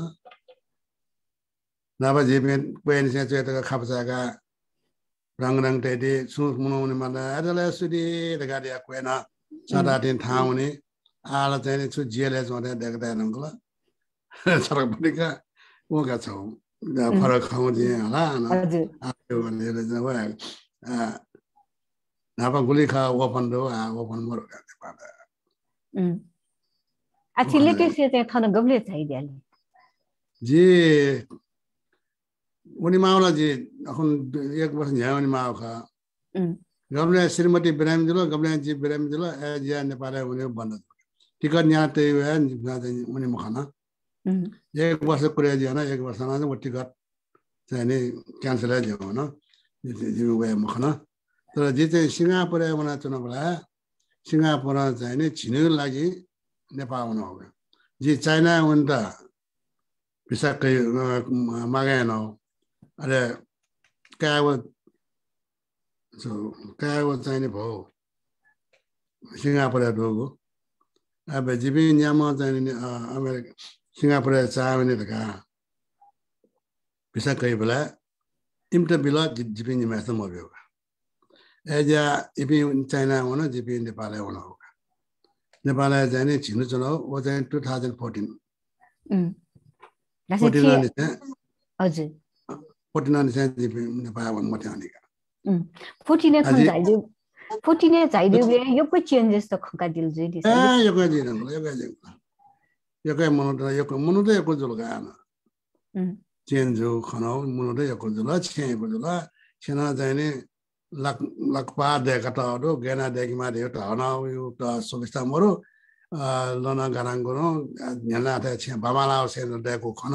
नभए झिपे रंग स्याचोका ख्सा सु मुनो टेटी सुनाउने मलाई अलिक दगा गाडी कोहीन सार दिन थाहा ఆడ తేనిచ్చు జిఎల్ఎస్ ఉంటే దిగతాయనుకో सरपट्टिका उहाँका छौँ? फरक खाउँ थिएँ होला नापा गुली खा ओपन दो ओपन मरो गाते पादा जी। उनी मावला जी अखन एक वर्ष झ्या उनी माव खा। गबले श्रीमती बिरामी दिलो गबले जी बिरामी दिलो ए जिया नेपाल उनी बन्द टिकट यहाँ त्यही भयो उनी मखाना एक वर्ष जी होइन एक वर्षमा चाहिँ टिकट चाहिँ नि क्यान्सल आइदियो होइन जिम्मे गयो मखाना तर जे चाहिँ सिङ्गापुर आउन चुनावलाई सिङ्गापुर चाहिँ नि छिनुको लागि नेपाल आउनु हो जी चाइना हुन त भिसा मागेन हो अहिले कागज कागज चाहिने भयो Singapore Vabbè, dipende a monta in America. Singapore cahaya ni. Bisa kaya bila. Imta bila dipende mesa mo bioga. Eja ipi China wana dipende Nepal wana hoga. Nepal ay jani chino chalo wo jani 2014. Mm. Fourteen ani sa. हजुर फोर्टिन अनि चाहिँ नेपाल मोटे अनिका फोर्टिन புட்டினே எப்போ சேஞ்சஸ் தொக்கா தில்ஜு ஏ எப்போ ஜீரங்கள எப்போ ஜீரங்கள எப்போ முன்னோட எப்போ முன்னோட எப்போ சொல்லுங்க चेन्ज हो खनाउ मुनोटै एक जुल छेको जुल छेना लक लकपा देखा गेना देखि मारे यो टहन यो त मरु लना बामाला डेको खन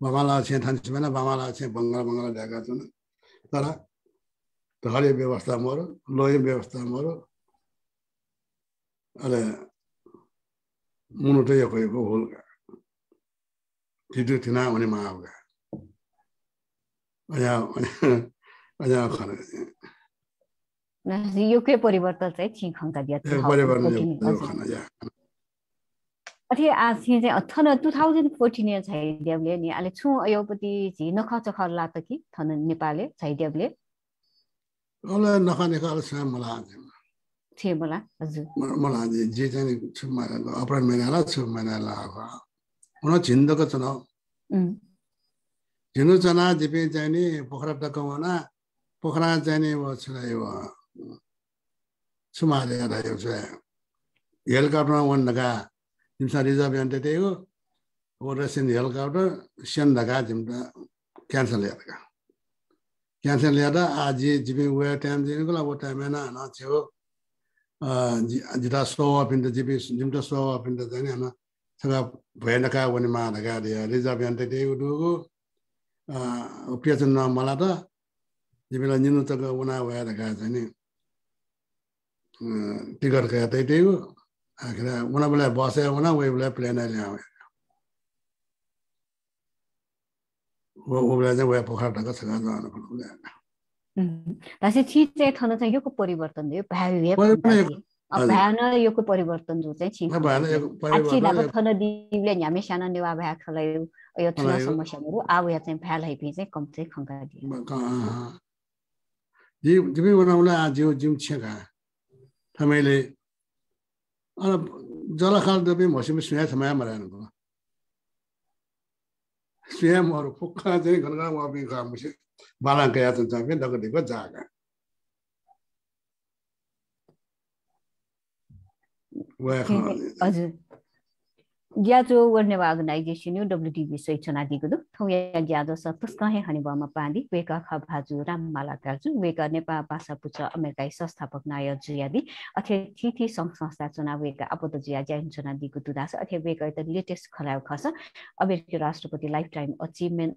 बामाला बामाला बङ्गला बङ्गला तर ढले व्यवस्था मरो लोहे व्यवस्था मरो अहिले मुनुटै यको होलका तिटु थिना हुने माओका अझ अझ खन यो के परिवर्तन चाहिँ अथे चाहिँ थन टु थाउजन्ड फोर्टिन छाइदेवले नि अहिले छु अयोपति झि नख चखर ला त कि थन नेपालले छाइदेवले मलाई छे मला हजुर मलाई जे चाहिँ छु मलाई अप्रेल महिनाला छु महिनाला हुन झिन्दको चुनाव झिनु चना जिपे चाहिँ नि पोखरा टकाउना पोखरा चाहिँ नि सुमाले रह्यो छ हेलिकप्टरमा वन्नका जिम्सा रिजर्भ यन्ते त्यही हो रसियन हेलिकप्टर स्यान्दाका जिम्टा क्यान्सल लिएर क्यान्सल लिएर आज जिपी वे टाइम दिनुको लागि टाइम होइन न छेउ जिता सो अपिन्ट जिपी जिम्टा सो अपिन्ट चाहिँ होइन सगा भएनका भने मानका रिजर्भ यन्ते त्यही उडुको पियाचन मलाई त जिपीलाई निनु त उना भएर गएको चाहिँ नि टिकट गएको त्यही त्यही हो akhirnya una boleh bahasa una we boleh plan aja वो वो बोला वो पोखरा ढका सका जानु दासी चिज चाहिँ थन चाहिँ योको परिवर्तन दियो भावी भ्यान योको परिवर्तन जो चाहिँ छिन आछि लाग थन दिले न्यामे साना नेवा भ्या खलै यो थुना समस्याहरु आव या चाहिँ भ्या लै पनि चाहिँ कम चाहिँ खंगा दियो जी जिबी बनाउला जिउ जिउ छेका हामीले जलखाल मसिम सुया समय मरायन suya maru pukka zani ganga wabi ka mushi balan kaya tu zambi naga diba zaga. Waya khaa. वर्नेवा अर्गनाइजेसन यो डब्लुडिबी स्वेच्छना दिगुदु थौया ज्याजो स तस्कहे हनि बम पांडी वेका राम माला काजु वेका नेपाल भाषा पुच अमेरिकाई संस्थापक नाय जुयादी अथे थिथि संघ संस्था चुनाव वेका आपद जुया ज्याइन चुना दिगु दुदास अथे वेका त लेटेस्ट खलाउ खस अमेरिकी राष्ट्रपति लाइफ टाइम अचिभमेन्ट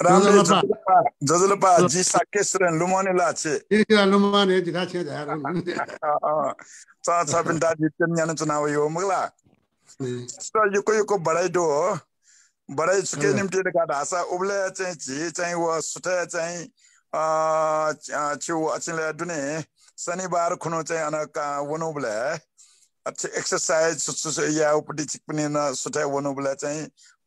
जजुलपा जजुलपा जी साके सुरन लुमाने लाचे ये क्या लुमाने जिता छे जा चा चा बिंदा जितन यान चुनाव यो मगला so yuko yuko barai do barai suke nimti da kada asa uble chen ji chen wo sute chen a chu achin le dune. शनिबार खुनो चाहिँ अन वनु बले अच्छा एक्सरसाइज सु या उपटि चिकपनि न सुते वनु बले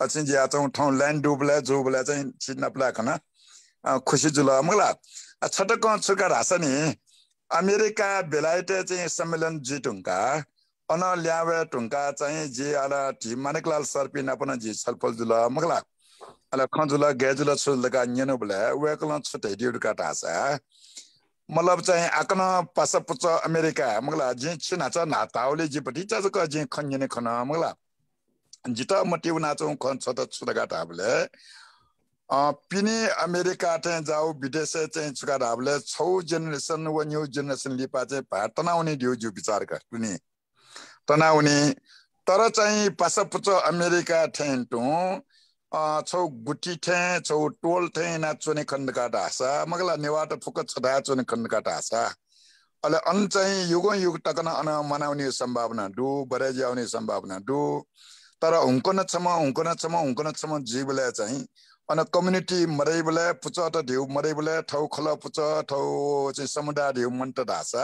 अचिन ज्या चाहिँ ठौ लाइन डुबले जुबले चाहिँ चिन्न प्ला खना खुसी जुल मला छटक छुका रासा नि अमेरिका बेलायत चाहिँ सम्मेलन जिटुङका अन ल्यावे टुङ्का चाहिँ जे आला टी मानिकलाल सर्पी नपन जी छलफल जुल मगला अला खजुल गेजुल छुलका न्यनु बले वेकल छुटे डिउड का टासा मतलब चाहिँ आकन पास पुच अमेरिका मगला जे छिना छ नाताउले जी पटी छ क जे खन्यने खन मगला जिता मटी उना चौ खन त छुदगा टाबले पिने अमेरिका चाहिँ जाऊ विदेश चाहिँ छुका ढाबले छौ जेनेरेसन व न्यू जेनेरेसन लिपा चाहिँ भात तनाउने दिउ जु विचार कर पुनि। तनाउने। तर चाहिँ पासापुच अमेरिका ठेन्टु छौ गुटी ठे छौ टोल ठे ना चोने खण्ड का ढासा मगला नेवाट फुक छदा चोने खण्ड का ढासा अले अन चाहिँ युग युग टकन अन मनाउने सम्भावना डु बरे जाउने सम्भावना डु। तर हुङ्कन छम हुङ्कन छम हुङ्कन छम जीवले चाहिँ अन कम्युनिटी मरै बेला पुच त ढेउ मरै बेला ठौ खल पुच ठौ चाहिँ समुदाय ढेउ मन त ढासा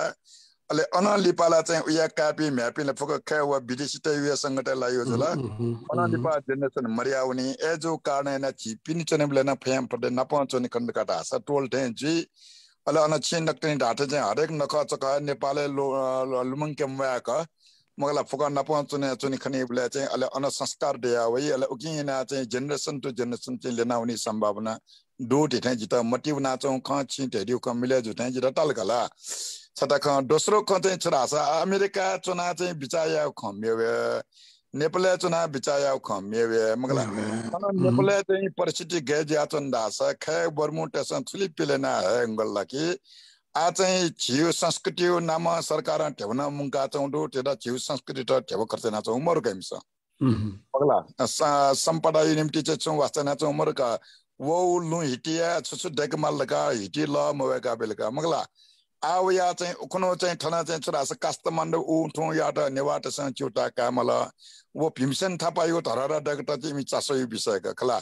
अले अन लिपाला चाहिँ उया कापी म्यापीले फुक खे वा विदेशी त उया संगत लायो जुल अन लिपा जेनेरेसन मरियाउनी ए जो कारण न छि पिनि चने बले न फ्याम पडे न पहुँचने खण्ड काटा स टोल थे जी। अले अन छिन ढाटे चाहिँ हरेक नख चक नेपाले लुमङ केम वाक मगला फुक न पहुँचने चुनि खनि बले चाहिँ अले अन संस्कार दिया वइ अले उकिना चाहिँ जेनेरेसन टु जेनेरेसन चाहिँ लेनाउनी सम्भावना डो थे जिता मटिव नाचौ ख छि ढेडिउ क मिले जुथे जिता टलकला छता दोस्रो ख चाहिँ छ अमेरिका चुना चाहिँ बिचाया खम्यो नेपाल चुना बिचाया खम्यो मगला नेपाल चाहिँ परिस्थिति गे ज्या चन्दा छ खे बर्मु टेसन थुली पिलेना हेंगल कि आ चाहिँ छिउ संस्कृति नाम सरकार ठेवना मुंगा चौडो तेदा छिउ संस्कृति त ठेव खर्च ना चौ मर गइमस मगला सम्पदा निम्ति चाहिँ चौ वास्ता ना चौ मर का वो लु हिटिया छुछु डेक माल लगा हिटी ल मवेका बेलका मगला। आवया चाहिँ उखनो चाहिँ ठना चाहिँ छोरा छ कास्त मण्ड उठौँ याट नेवाटसँग चिउटा कामल वो भीमसेन थापायो धररा डगटा चाहिँ मि चासो विषयका खला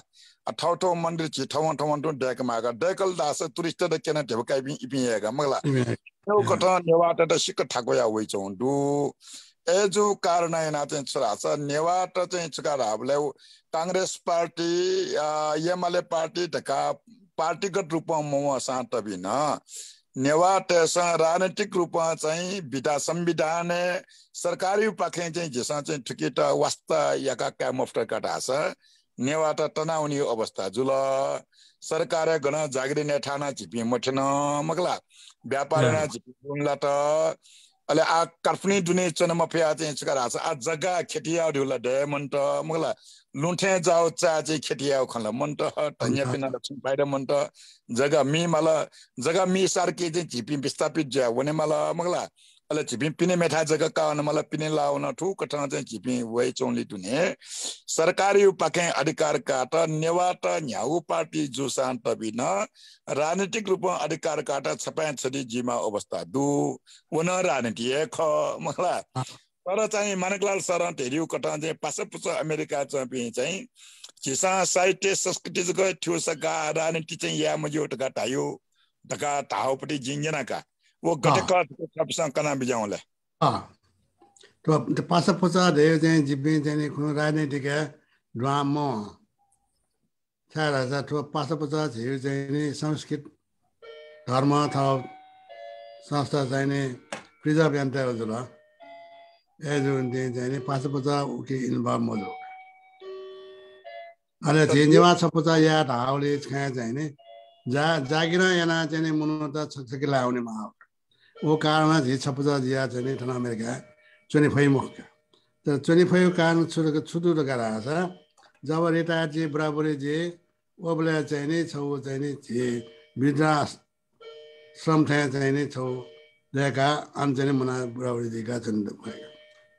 ठाउँ ठाउँ मन्दिर छि ठाउँ ठाउँ ठाउँ डेक मागा डेकल दास तुरिस्ट द केना ढेब काइ बि इपिएगा मगला नो कठ नेवाट द सिक ठाको या वइ चौ दु ए जो कारण ना चाहिँ छोरा छ नेवाट चाहिँ छुका हाबले कांग्रेस पार्टी एमएलए पार्टी ढका पार्टीगत रूपमा म साथ बिन नेवाटसँग राजनीतिक रूपमा चाहिँ विधा संविधान सरकारी पाखे चाहिँ जेसँग चाहिँ ठुकिट वास्ता याका क्या मुफ्त काटाछ नेवाट तनाउने अवस्था जुल सरकार गण जागिरी नेठाना झिपी मठेन मगला व्यापार झिपी त अले आ कर्फनी दुने चनमा फेया चाहिँ चुका आ जग्गा खेतिया ढुला डेमन्ट मगला लुठे जाओ चाहिँ खेतिया खला मन त धन्य पिना बाहिर मन त जग्गा मी मला जग्गा मी सारखे चाहिँ झिपी विस्थापित ज्या वने मला मगला अले झिपी पिने मेठा जग्गा कावन मला पिने लाउन ठु कठा चाहिँ झिपी वै चौली दुने सरकारी पाके अधिकार काट नेवाट न्याउ पार्टी जुसान तबिन राजनीतिक रूपमा अधिकार काट छपाय छदी जिमा अवस्था दु वन राजनीति ख मगला तर चाहिँ मानकलाल शरण हेऱ्यो कटा चाहिँ पास पुस अमेरिका चाहिँ चाहिँ चिसा साहित्य संस्कृति गए थियो सका राजनीति चाहिँ या मजो टका टायो टका टाहोपट्टि जिङ्जना का वो गटक सबसँग कना बिजाउँला तो पास पुसा धेरै चाहिँ जिब्बे चाहिँ कुन राजनीतिक ड्रामा। छाएर ठुलो पाँच पचास झिउ चाहिने संस्कृत धर्म अथवा संस्था चाहिने प्रिजर्भ यन्त्र जुन पाँच पचास उके इन्भल्भ मजो अरे झिन्जेवा छ पचास या ढाउले खाया चाहिने जा जागिर याना चाहिँ मुनु त छकिला आउने मा ओ कारण झि छ या चाहिँ ठन अमेरिका चुनि फै मुख तर चुनि कारण छुटो छुटु छ जब रिटायर जे बराबरी जे ओबले चाहिँ नि छौ चाहिँ नि जे ठाउँ चाहिँ नि छौ आम चाहिँ मना बराबरी दिएका छन्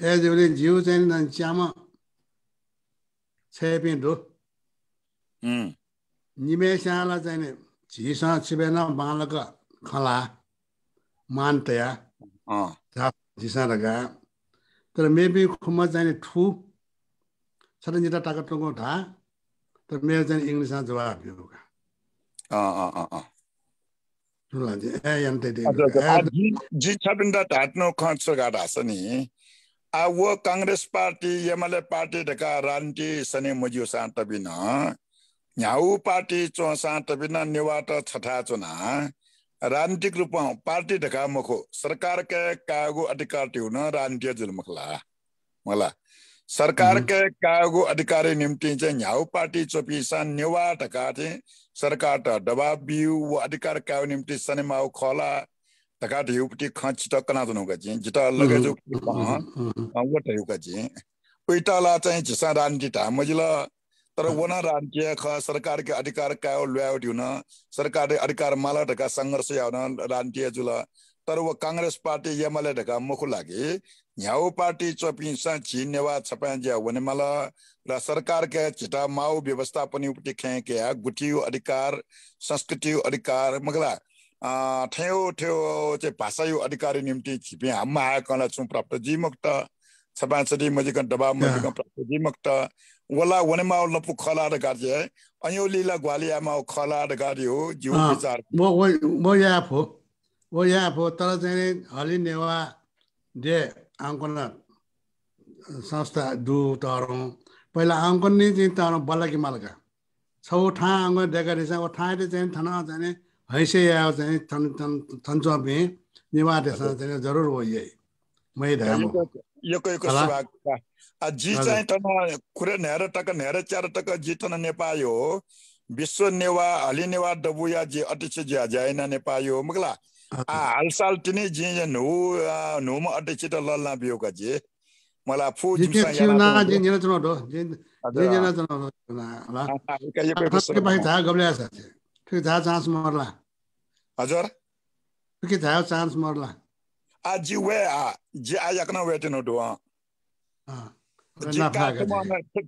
애들은 지우제는 난 자마 세빈도 음 님에 샤라 자네 지사 집에나 말라가 칼라 만테야 어자 지사라가 그럼 메비 고마 자네 투 사람이다 다 같은 거다 그럼 자네 잉글리스한 좋아 비우가 아아아아 그러지 애한테 돼. 아, 지 차빈다 다트노 콘서트 가다서니. वो कांग्रेस पार्टी एमएलए पार्टी ढका रान्टी सने मुजियो सा तबिन न्याउ पार्टी चो सा तबिन निवाट छठा चुना। राजनीतिक रूपमा पार्टी ढका मखो। सरकार के कागो अधिकार ट्युन राजनीतिक जुल मखला। मला। सरकार के कागो अधिकारी निम्ति चाहिँ न्याउ पार्टी चोपी सा नेवा ढका थे सरकार त दबाब बिउ वो अधिकार कागो निम्ति सनेमाउ खला। ढिउपटी खच त कना जनु। गछि जिता लगे जो वो ठयु गछि उइटाला चाहिँ झिसा राजनीति ता मजिला तर वना ख सरकार के अधिकार का ल्याउट हुन। सरकार अधिकार माला ढका सङ्घर्ष राजनीय जुल। तर वो काङ्ग्रेस पार्टी एमएलए ढका मुखु लागि। न्याउ पार्टी चोपी छि नेवा छपा ज्या मला। र सरकार के छिटा माउ व्यवस्थापन उपटि खे के गुटियो अधिकार संस्कृति अधिकार मगला। ठेउ ठेउ चाहिँ भाषायु अधिकारी निम्ति छिपे हाम्मा आएकला छु प्राप्त जी मुक्त छपा छटी मजिकन दबाब मजिकन प्राप्त जी मुक्त wala wani ma la pu khala da gadi ai anyo li la gwali ya ma khala da gadi ho jiu विचार mo ya pho tara चाहिँ हलि नेवा दे आङ्कन संस्था दु तरौँ पहिला आङ्कन नि चाहिँ तर बल्लकी मालका छौ ठा आङ्कन देखा रहेछ ठाँले चाहिँ थाना चाहिँ हैसे या चाहिँ थन थन थन्चो पे निवा देश चाहिँ जरुर हो यही मै धाम को जी चाहिँ तन खुरे नेर टक नेर टक जी तन नेपायो विश्व नेवा हली नेवा डबुया जी अध्यक्ष जी जाइन नेपायो मगला आ हालसाल तिनी जी नु नु म अध्यक्ष त लल्ला बियो जी फु जी ना जी चनो दो जी ना ठीक था चान्स मरला हजुर के था चान्स मरला आ जी वे आ जी आ yakna wetino do a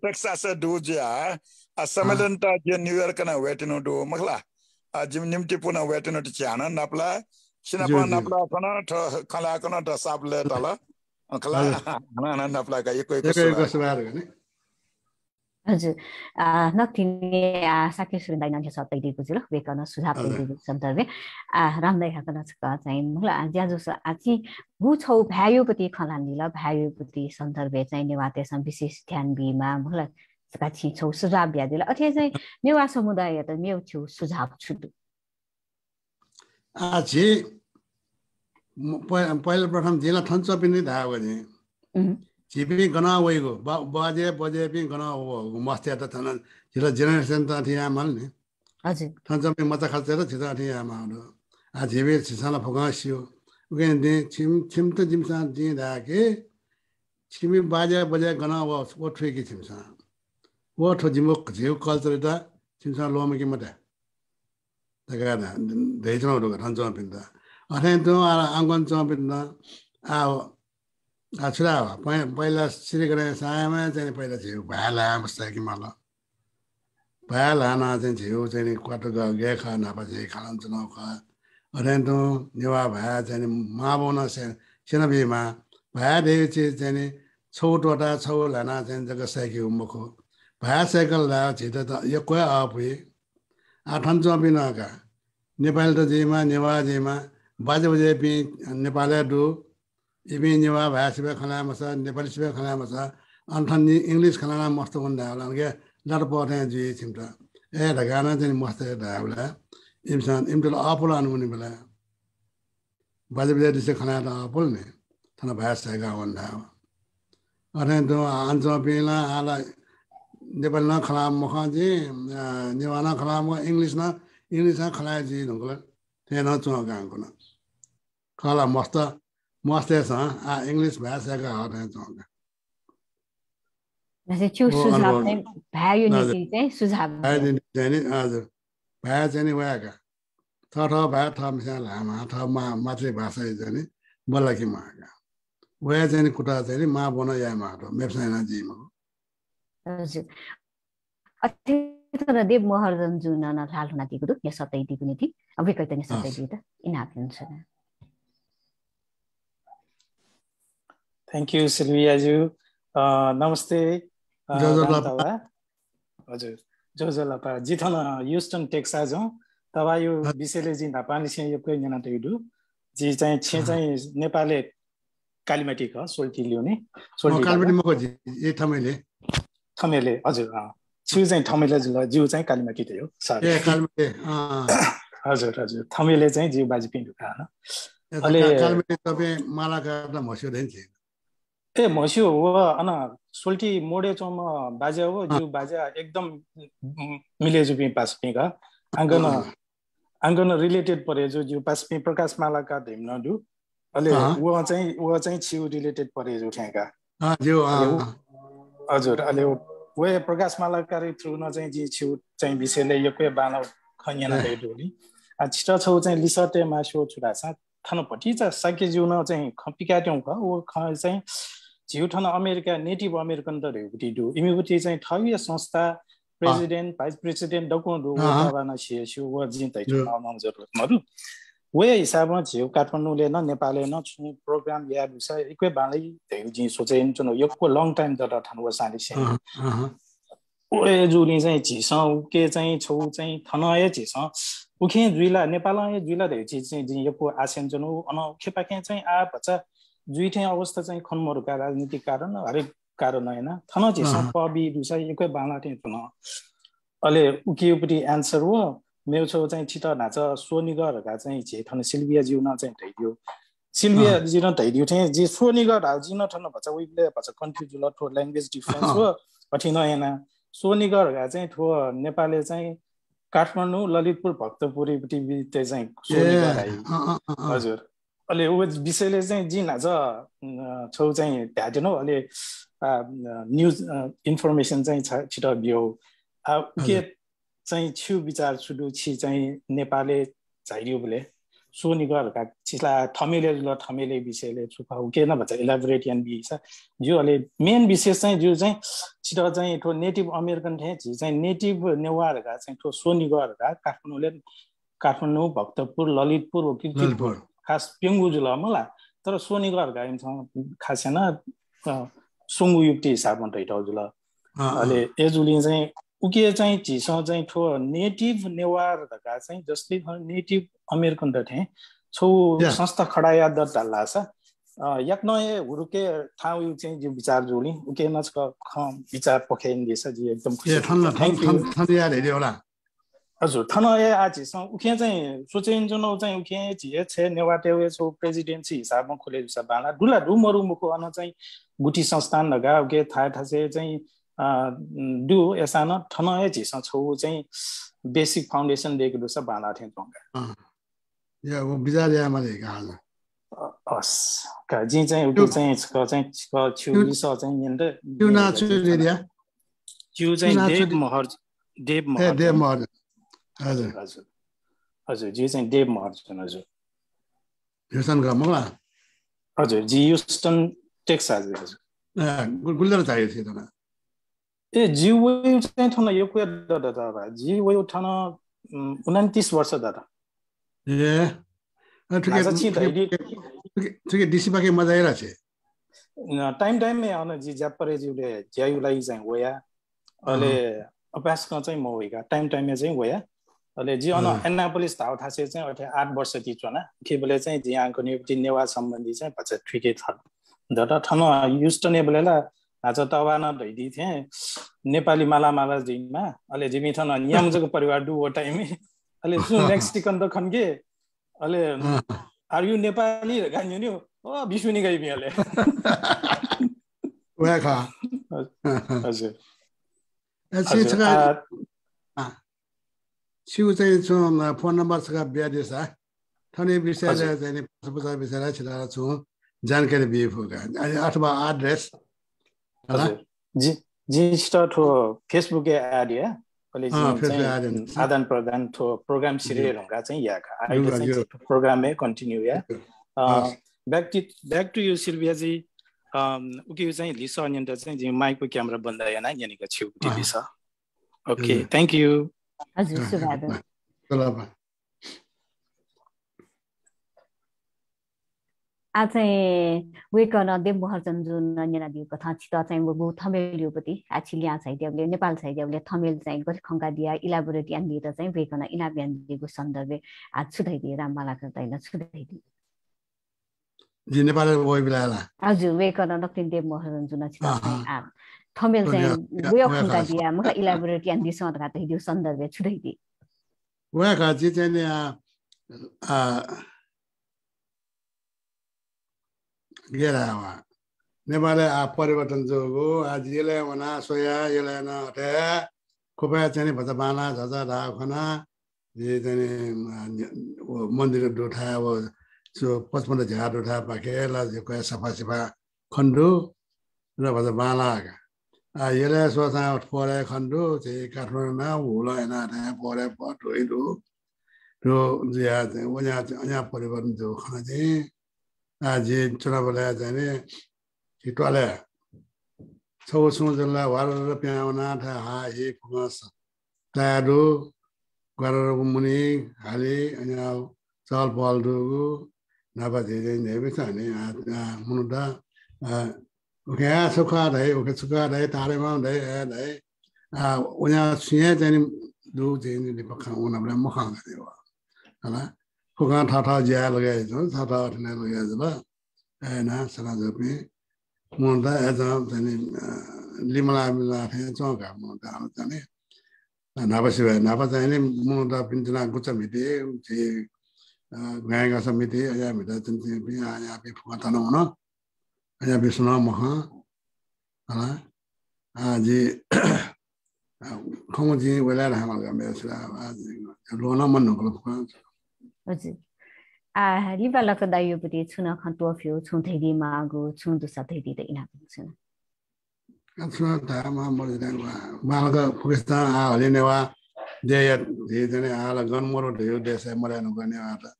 Texas do ja a samadan ta je New York na wetino do makla a jim nimti puna wetino ti chana napla sina pa napla kana ta kala kana ta sable tala kala na na napla ka yeko yeko swaar ne हजुर। नक्थिने साथी सुन्दा नन्थे सबै दिएको छु ल। वेकन सुझाव दिएको सन्दर्भ राम्रै नछक चाहिँ मलाई ज्याजो आची गु छौ भ्यायोपति खलानी ल। भ्यायोपति सन्दर्भ चाहिँ नेवा त्यसमा विशेष ध्यान बिमा मलाई छि छौ सुझाव ब्यादिल अथे चाहिँ नेवा समुदाय त मेउ छु सुझाव छु। आछि पहिलो प्रथम जिल्ला ठन्छ पनि थाहा भने 지비 거나 왜고 바제 바제 비 거나 오 마스터다 타는 지라 제너레이션 다티야 말네 아지 탄점에 맞아 갈때도 지다티야 말로 아 지비 지산나 보가시오 우게네 침 침도 짐산 디다게 침이 바제 바제 거나 오 오트웨기 짐산 오토 지모 지오 컬처다 짐산 로마기 마다 다가나 대전으로 탄점 빈다 아hen도 안관 좀 빈다 아 छोरा पहिला श्री गणेश आएमा चाहिँ पहिला थियो भाला बस्दा कि मलाई भया लाना चाहिँ छेउ चाहिँ क्वाटर गे खा नापा चाहिँ खाना चुनाव खा अरेन्टो नेवा भया चाहिँ माबोन सेनाबीमा भया देवी चाहिँ नि छौटवटा छौ लाना चाहिँ जग्गा साइकल मुखो भया साइकल ला छिटो त यो कोही आफै आठन चपिनका नेपाली त जेमा नेवा जेमा बाजे बजे पि नेपाली डु इबी नेवा भया सिबे खाना मसा नेपाली सिबे खाना मसा अन्ठन इङ्ग्लिस खाना मस्त हुँदा होला क्या लड पठाए जी छिम्टा ए ढगाना चाहिँ मस्त ढाउला इमसान इमटल आपुल अनुमनि बेला बाजे बजे दिसे खाना त आपुल ने थना भया साइका भन्दा अरे तो आन्छ पिला आला नेपाली न खला मखा जी नेवा न खला म इङ्ग्लिस न इङ्ग्लिस न खला जी ढुङ्गला त्यहाँ न चुवा गाउँको न खला मस्त मस्तै छ आ इङ्ग्लिस भाषाका हटाए चुवा त्यो सुझाव चाहिँ भ्या युनिटी चाहिँ सुझाव हजुर भ्या चाहिँ नि उहाँका थ ठ भ्या थ मिसा लामा थ मा मातृभाषा चाहिँ नि बल्लकी माका उहाँ चाहिँ नि कुटा चाहिँ नि मा बन या माटो मेप्साइना जिमा हजुर अत्यन्त देव महर्जन जुन न हुना या सतै दिगु निति अब कैतने सतै दिगु त इनाप हुन्छ थ्याङ्क यू सिल्भियाज्यू नमस्ते हजुर जोजो लपा जिथन युस्टन टेक्सास हौ तवा यो विषयले जी नापानी से यो कोही जना तेडु जी चाहिँ छे चाहिँ नेपालले कालीमाटी ख सोल्टी ल्याउने सोल्टी कालीमाटी मको जी ए थमेले थमेले हजुर छु चाहिँ थमेले जिउ चाहिँ कालीमाटी थियो ए कालीमाटी हजुर हजुर. थमेले चाहिँ जिउ बाजी पिन्डु खा अहिले कालीमाटी तपाईँ मालाका मस्यो थिएन ए मस्यो हो अन सोल्टी मोडे चौमा बाजा हो जिउ बाजा एकदम मिले जुपी पासपी का आङ्गन आङ्गन रिलेटेड परे जो जिउ पासपी प्रकाश मालाका धिम्न दु। अले व चाहिँ व चाहिँ छिउ रिलेटेड परे जो ठ्याका हजुर अले वे प्रकाश मालाका थ्रु न चाहिँ जी छिउ चाहिँ विषयले यो कोही बाना खनियाना दैडु नि। छिटो छौ चाहिँ लिसटे मासो छुडा सा थानपट्टि चाहिँ साके जिउन चाहिँ खपिकाट्यौँ ख ऊ ख चाहिँ झिउठन अमेरिका नेटिभ अमेरिकन त रेगुटी इमिगुटी चाहिँ ठगिय संस्था प्रेसिडेन्ट भाइस प्रेसिडेन्ट डकुमेन्ट बाबाना छिएछु व जरुरत मरु वे हिसाबमा झिउ काठमाडौँले न नेपालले न छु प्रोग्राम या बिस एकै बालै धेरै जी सोचे चुनो योको लङ टाइम जता ठानु व साली से ओए जुली चाहिँ झिस उके चाहिँ छौ चाहिँ थनए झिस। उखे जुइला नेपाल जुइला धेरै चिज चाहिँ जी योको आसेन जुनु अन खेपाके चाहिँ आ बच्चा दुईटै अवस्था चाहिँ खनमहरूका राजनीतिक कारण हरेक कारण होइन। थन झिसँग पबी दुसा एकै बाला टे थुन अहिले उकियोपट्टि एन्सर हो मेरो छेउ चाहिँ छिटो नाच सोनिगरहरूका चाहिँ झे थन सिल्भिया जिउन चाहिँ धैदियो सिल्भिया जिउन धैदियो चाहिँ जे सोनिगर हाल जिउन ठन भन्छ उहिले भन्छ कन्फ्युज ल ठो ल्याङ्ग्वेज डिफरेन्स हो अठी नयाँ सोनिगरहरूका चाहिँ ठो नेपालले चाहिँ काठमाडौँ ललितपुर भक्तपुरीपट्टि चाहिँ सोनिगर हजुर। अहिले ऊ विषयले चाहिँ जिन आज छेउ चाहिँ ध्याटेन अहिले न्युज इन्फर्मेसन चाहिँ छ छिटो बियो के चाहिँ छु विचार छुडु छि चाहिँ नेपालले झाइरियो बोले सोनिगरहरूका छिस्ला थमेले ल थमेले विषयले छुपा के न भन्छ? इलाबोरेट यान बि छ। जो अहिले मेन विशेष चाहिँ जो चाहिँ छिटो चाहिँ ठो नेटिभ अमेरिकन थिए झि चाहिँ नेटिभ नेवारहरूका चाहिँ ठो सोनिगरहरूका काठमाडौँले काठमाडौँ भक्तपुर ललितपुर। खास पेङ्गु जुल मलाई तर सोनीको गाइमसँग खास छैन। सुङ्गु युक्ति हिसाबमा ढैटाउ जुल। अहिले एजुली चाहिँ उके चाहिँ झिसँग चाहिँ ठो नेटिभ नेवार धका चाहिँ जसले नेटिभ अमेरिकन त थिएँ छौ संस्था खडा याद डाल्ला छ। याक नए हुरुके ठाउँ चाहिँ जो विचार जोडी उके नच विचार पखाइन दिएछ जी एकदम हजुर ए आजीसँग उखे चाहिँ सोचेन जुन चाहिँ उखे झिए छे नेवाटे छौ प्रेसिडेन्सी हिसाबमा खोले छ बाला डुला डुमरु मुखो अन चाहिँ गुटी संस्थान लगा उके थाहा थासे चाहिँ डु एसा न ए छौ चाहिँ बेसिक फाउन्डेसन दिएको दुसा बाला थिए तंगा या वो बिजार या माले गाल अस का जी चाहिँ उके चाहिँ छ चाहिँ छ छु लिस चाहिँ यन्द छु ना छु एरिया छु चाहिँ देव महर देव महर देव महर हजुर। हजुर। हजुर जी चाहिँ देव महर्जन हजुर। ह्युस्टन ग्राममा हजुर जी युस्टन टेक्सास हजुर। गुल्दर चाहिएको थियो त ए जिउ चाहिँ ठाउँ यो कुरा दादा दादा जिउ ठाउँ उन्तिस वर्ष दादा ए ठिकै डिसी बाँकी मजा आइरहेको छ टाइम टाइममै आउन जी ज्यापरे जिउले ज्यायुलाई चाहिँ होया। अहिले अभ्यासमा चाहिँ म होइका टाइम टाइममा चाहिँ होया। अहिले जी अन एनापोलिस धाउ थासे चाहिँ अठे आठ वर्ष तिचोना के बोले चाहिँ जी आँको नियुक्ति नेवा सम्बन्धी चाहिँ पछि ठिकै छ। धटा ठन युस्ट ने बोलेला आज तवा न धैदी थिएँ नेपाली माला माला जिममा अहिले जिमी थन न्यामजको परिवार डु ओ टाइम। अहिले सु मेक्सिकन त खन्के अहिले आर यु नेपाली गान्यो नि ओ बिसुनी गइ बिहाले हजुर। छिउ चाहिँ फोन नम्बर छ बिहा देश ठने विषय चाहिँ विषय छिराएर छु जानकारी बिएफओका अथवा एड्रेस जी जी स्टार्ट हो फेसबुक एड या आदान प्रदान थो प्रोग्राम सिरियल होगा चाहिँ यहाँ प्रोग्राम में continue yeah back to back to you Sylvia ji उके चाहिँ लिस अन्यन्त चाहिँ जी माइकको क्यामेरा बन्द होइन यहाँनिर छेउ टिभी छ ओके थ्याङ्क यू हजुर चाहिँ वेकन देव महर्जन जुन दिएको कथा छित चाहिँ वो थमेल युपति एक्चुअली यहाँ साहित्यले नेपाल साहित्यले थमेल चाहिँ गरी खङ्का दिया इलाबोरेट यान दिएर चाहिँ वेकन बिहान दिएको सन्दर्भ आज छुदाइदिए राममाला दैला छुदाइदिए हजुर वेकन दक्षिण देव महर्जन जुन छित थमेल चाहिँ वे खङ्का दिया मलाई इलाबोरेट यान दिए सन्दर्भ दियो सन्दर्भ छुदाइदिए उहाँका चाहिँ गेरावा नेपाल आ परिवर्तन जो हो आज यसलाई वना सोया यसलाई न हटे खोपा चाहिँ भजा बाना झजा ढाखना जे चाहिँ मन्दिर डोठा अब सो पचपन्न झार उठा पाखेला झेको सफा सफा खन्डु र भन्छ बालाका यसले सोचा पढे खन्डु चाहिँ काठमाडौँमा हुल एना पढे पढु र यहाँ यहाँ परिवर्तन थियो खाना चाहिँ आज आजे चुनावले जाने हिटवाले छौ छौँ जसलाई हरेर प्याउना ठा हा हे खुमास टाढो गरेर मुनि हाले अनि चहल पहल डुगु नापा मुन त ऊखे छुका धे सुखा धारेमा उहाँ सियाँ चाहिँ उनीहरूलाई मखाउँथ्यो होला खुख ठाठा जिया लगाइदिन्छ ठाठा अठना लगाइदिएन सनाझोपेँ मुन त लिमला चौख्या मुनि नापा शिव नापा चाहिँ मुन त पिन्जिना गुच्चा भिटेऊचे gāyā samiti ayā mitā tinti bhi ayā bhi phukha tāna wana ayā bhi sunā maha ala ājī khōngu jī wēlā rā hāma gā mē sā lōna man nukla phukha ājī ā līpa lakta dā yu pati tsūna khan tuwa fiyo tsūn thaydi mā gu tsūn tu sā thaydi dā inā pati tsūna tsūna tā mā mō rī dā mā lakta phukistān ā alī nē wā dē yat dē dē nē ā lā gan mō rō dē yu dē sā mō rā nukla nē wā tā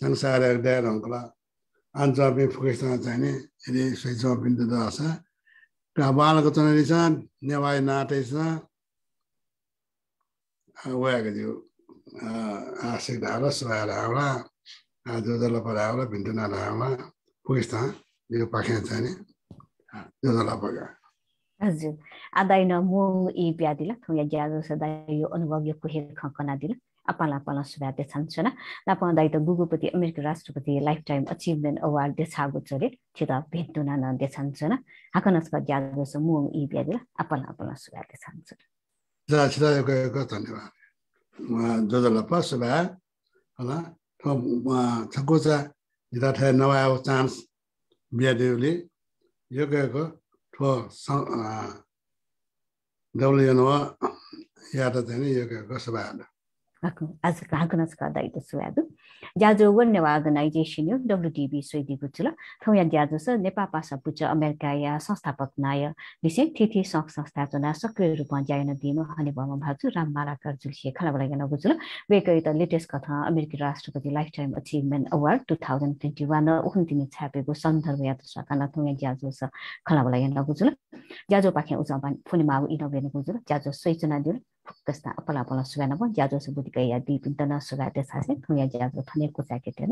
छु दुसा थैदी त इना छुन छुन धामा मरिदैन मालक फुकिस्ता आ हलिने वा देय धेजने आला गनमरो धेयो देश मरानु गर्ने आत संसार दे रंकला अन्चा बे फुकिस्ता चाहिने यदि सैजो बिन्दु दस का बालक चनरि छ नेवाय नाटे छ वेग दियो asik dahla suaya dahla jodoh lapar dahla bintu dahla puista यो पाखे चाहिँ जोदला पगा हजुर आदाइन मु इ प्यादिला थुया ज्याजो सदा यो अनुभव यो कुहे खकना दिला अपाला अपाला सुभाते छन् लापा दाइ त गुगुपति अमेरिका राष्ट्रपति लाइफ टाइम अचिभमेन्ट अवार्ड देछागो चरे छिता भेट्टुना न देछन् छन हाकनस्क ज्याजो स मु इ प्यादिला अपाला अपाला सुभाते छन् जा छिता यो धन्यवाद। जोजलपा सुबा होला छकुचा जिता थे नवायो चान्स बिहादेवले यो गएको ठो दौलियो नवा या त चाहिँ यो गएको आज हाकुनस गर्दा सुबादु ज्याजो वन नेवा अर्गनाइजेसन यो डब्लुडिबी सोइदिएको छु ल थौ या ज्याजो छ नेपाल पासा पुच अमेरिका या संस्थापक नाय दिसे थिथि सक संस्था चना सक्रिय रूपमा जायन दिनु हने भम भाजु राम माला कर जुलसे खला बला गन त लेटेस्ट कथा अमेरिकी राष्ट्रपति लाइफ टाइम अचिभमेन्ट अवार्ड 2021 उखुन तिमी छापेको सन्दर्भ या त सकाना थौ या ज्याजो छ खला बला गन गुजु ल ज्याजो पाखे उजा माउ इनोभेन गुजु ल ज्याजो सोइचना दिउ kasta lah, apa lah suka pon jado subu di kaya di pinta na suga te sa sen kong ya jado pane ku sa kete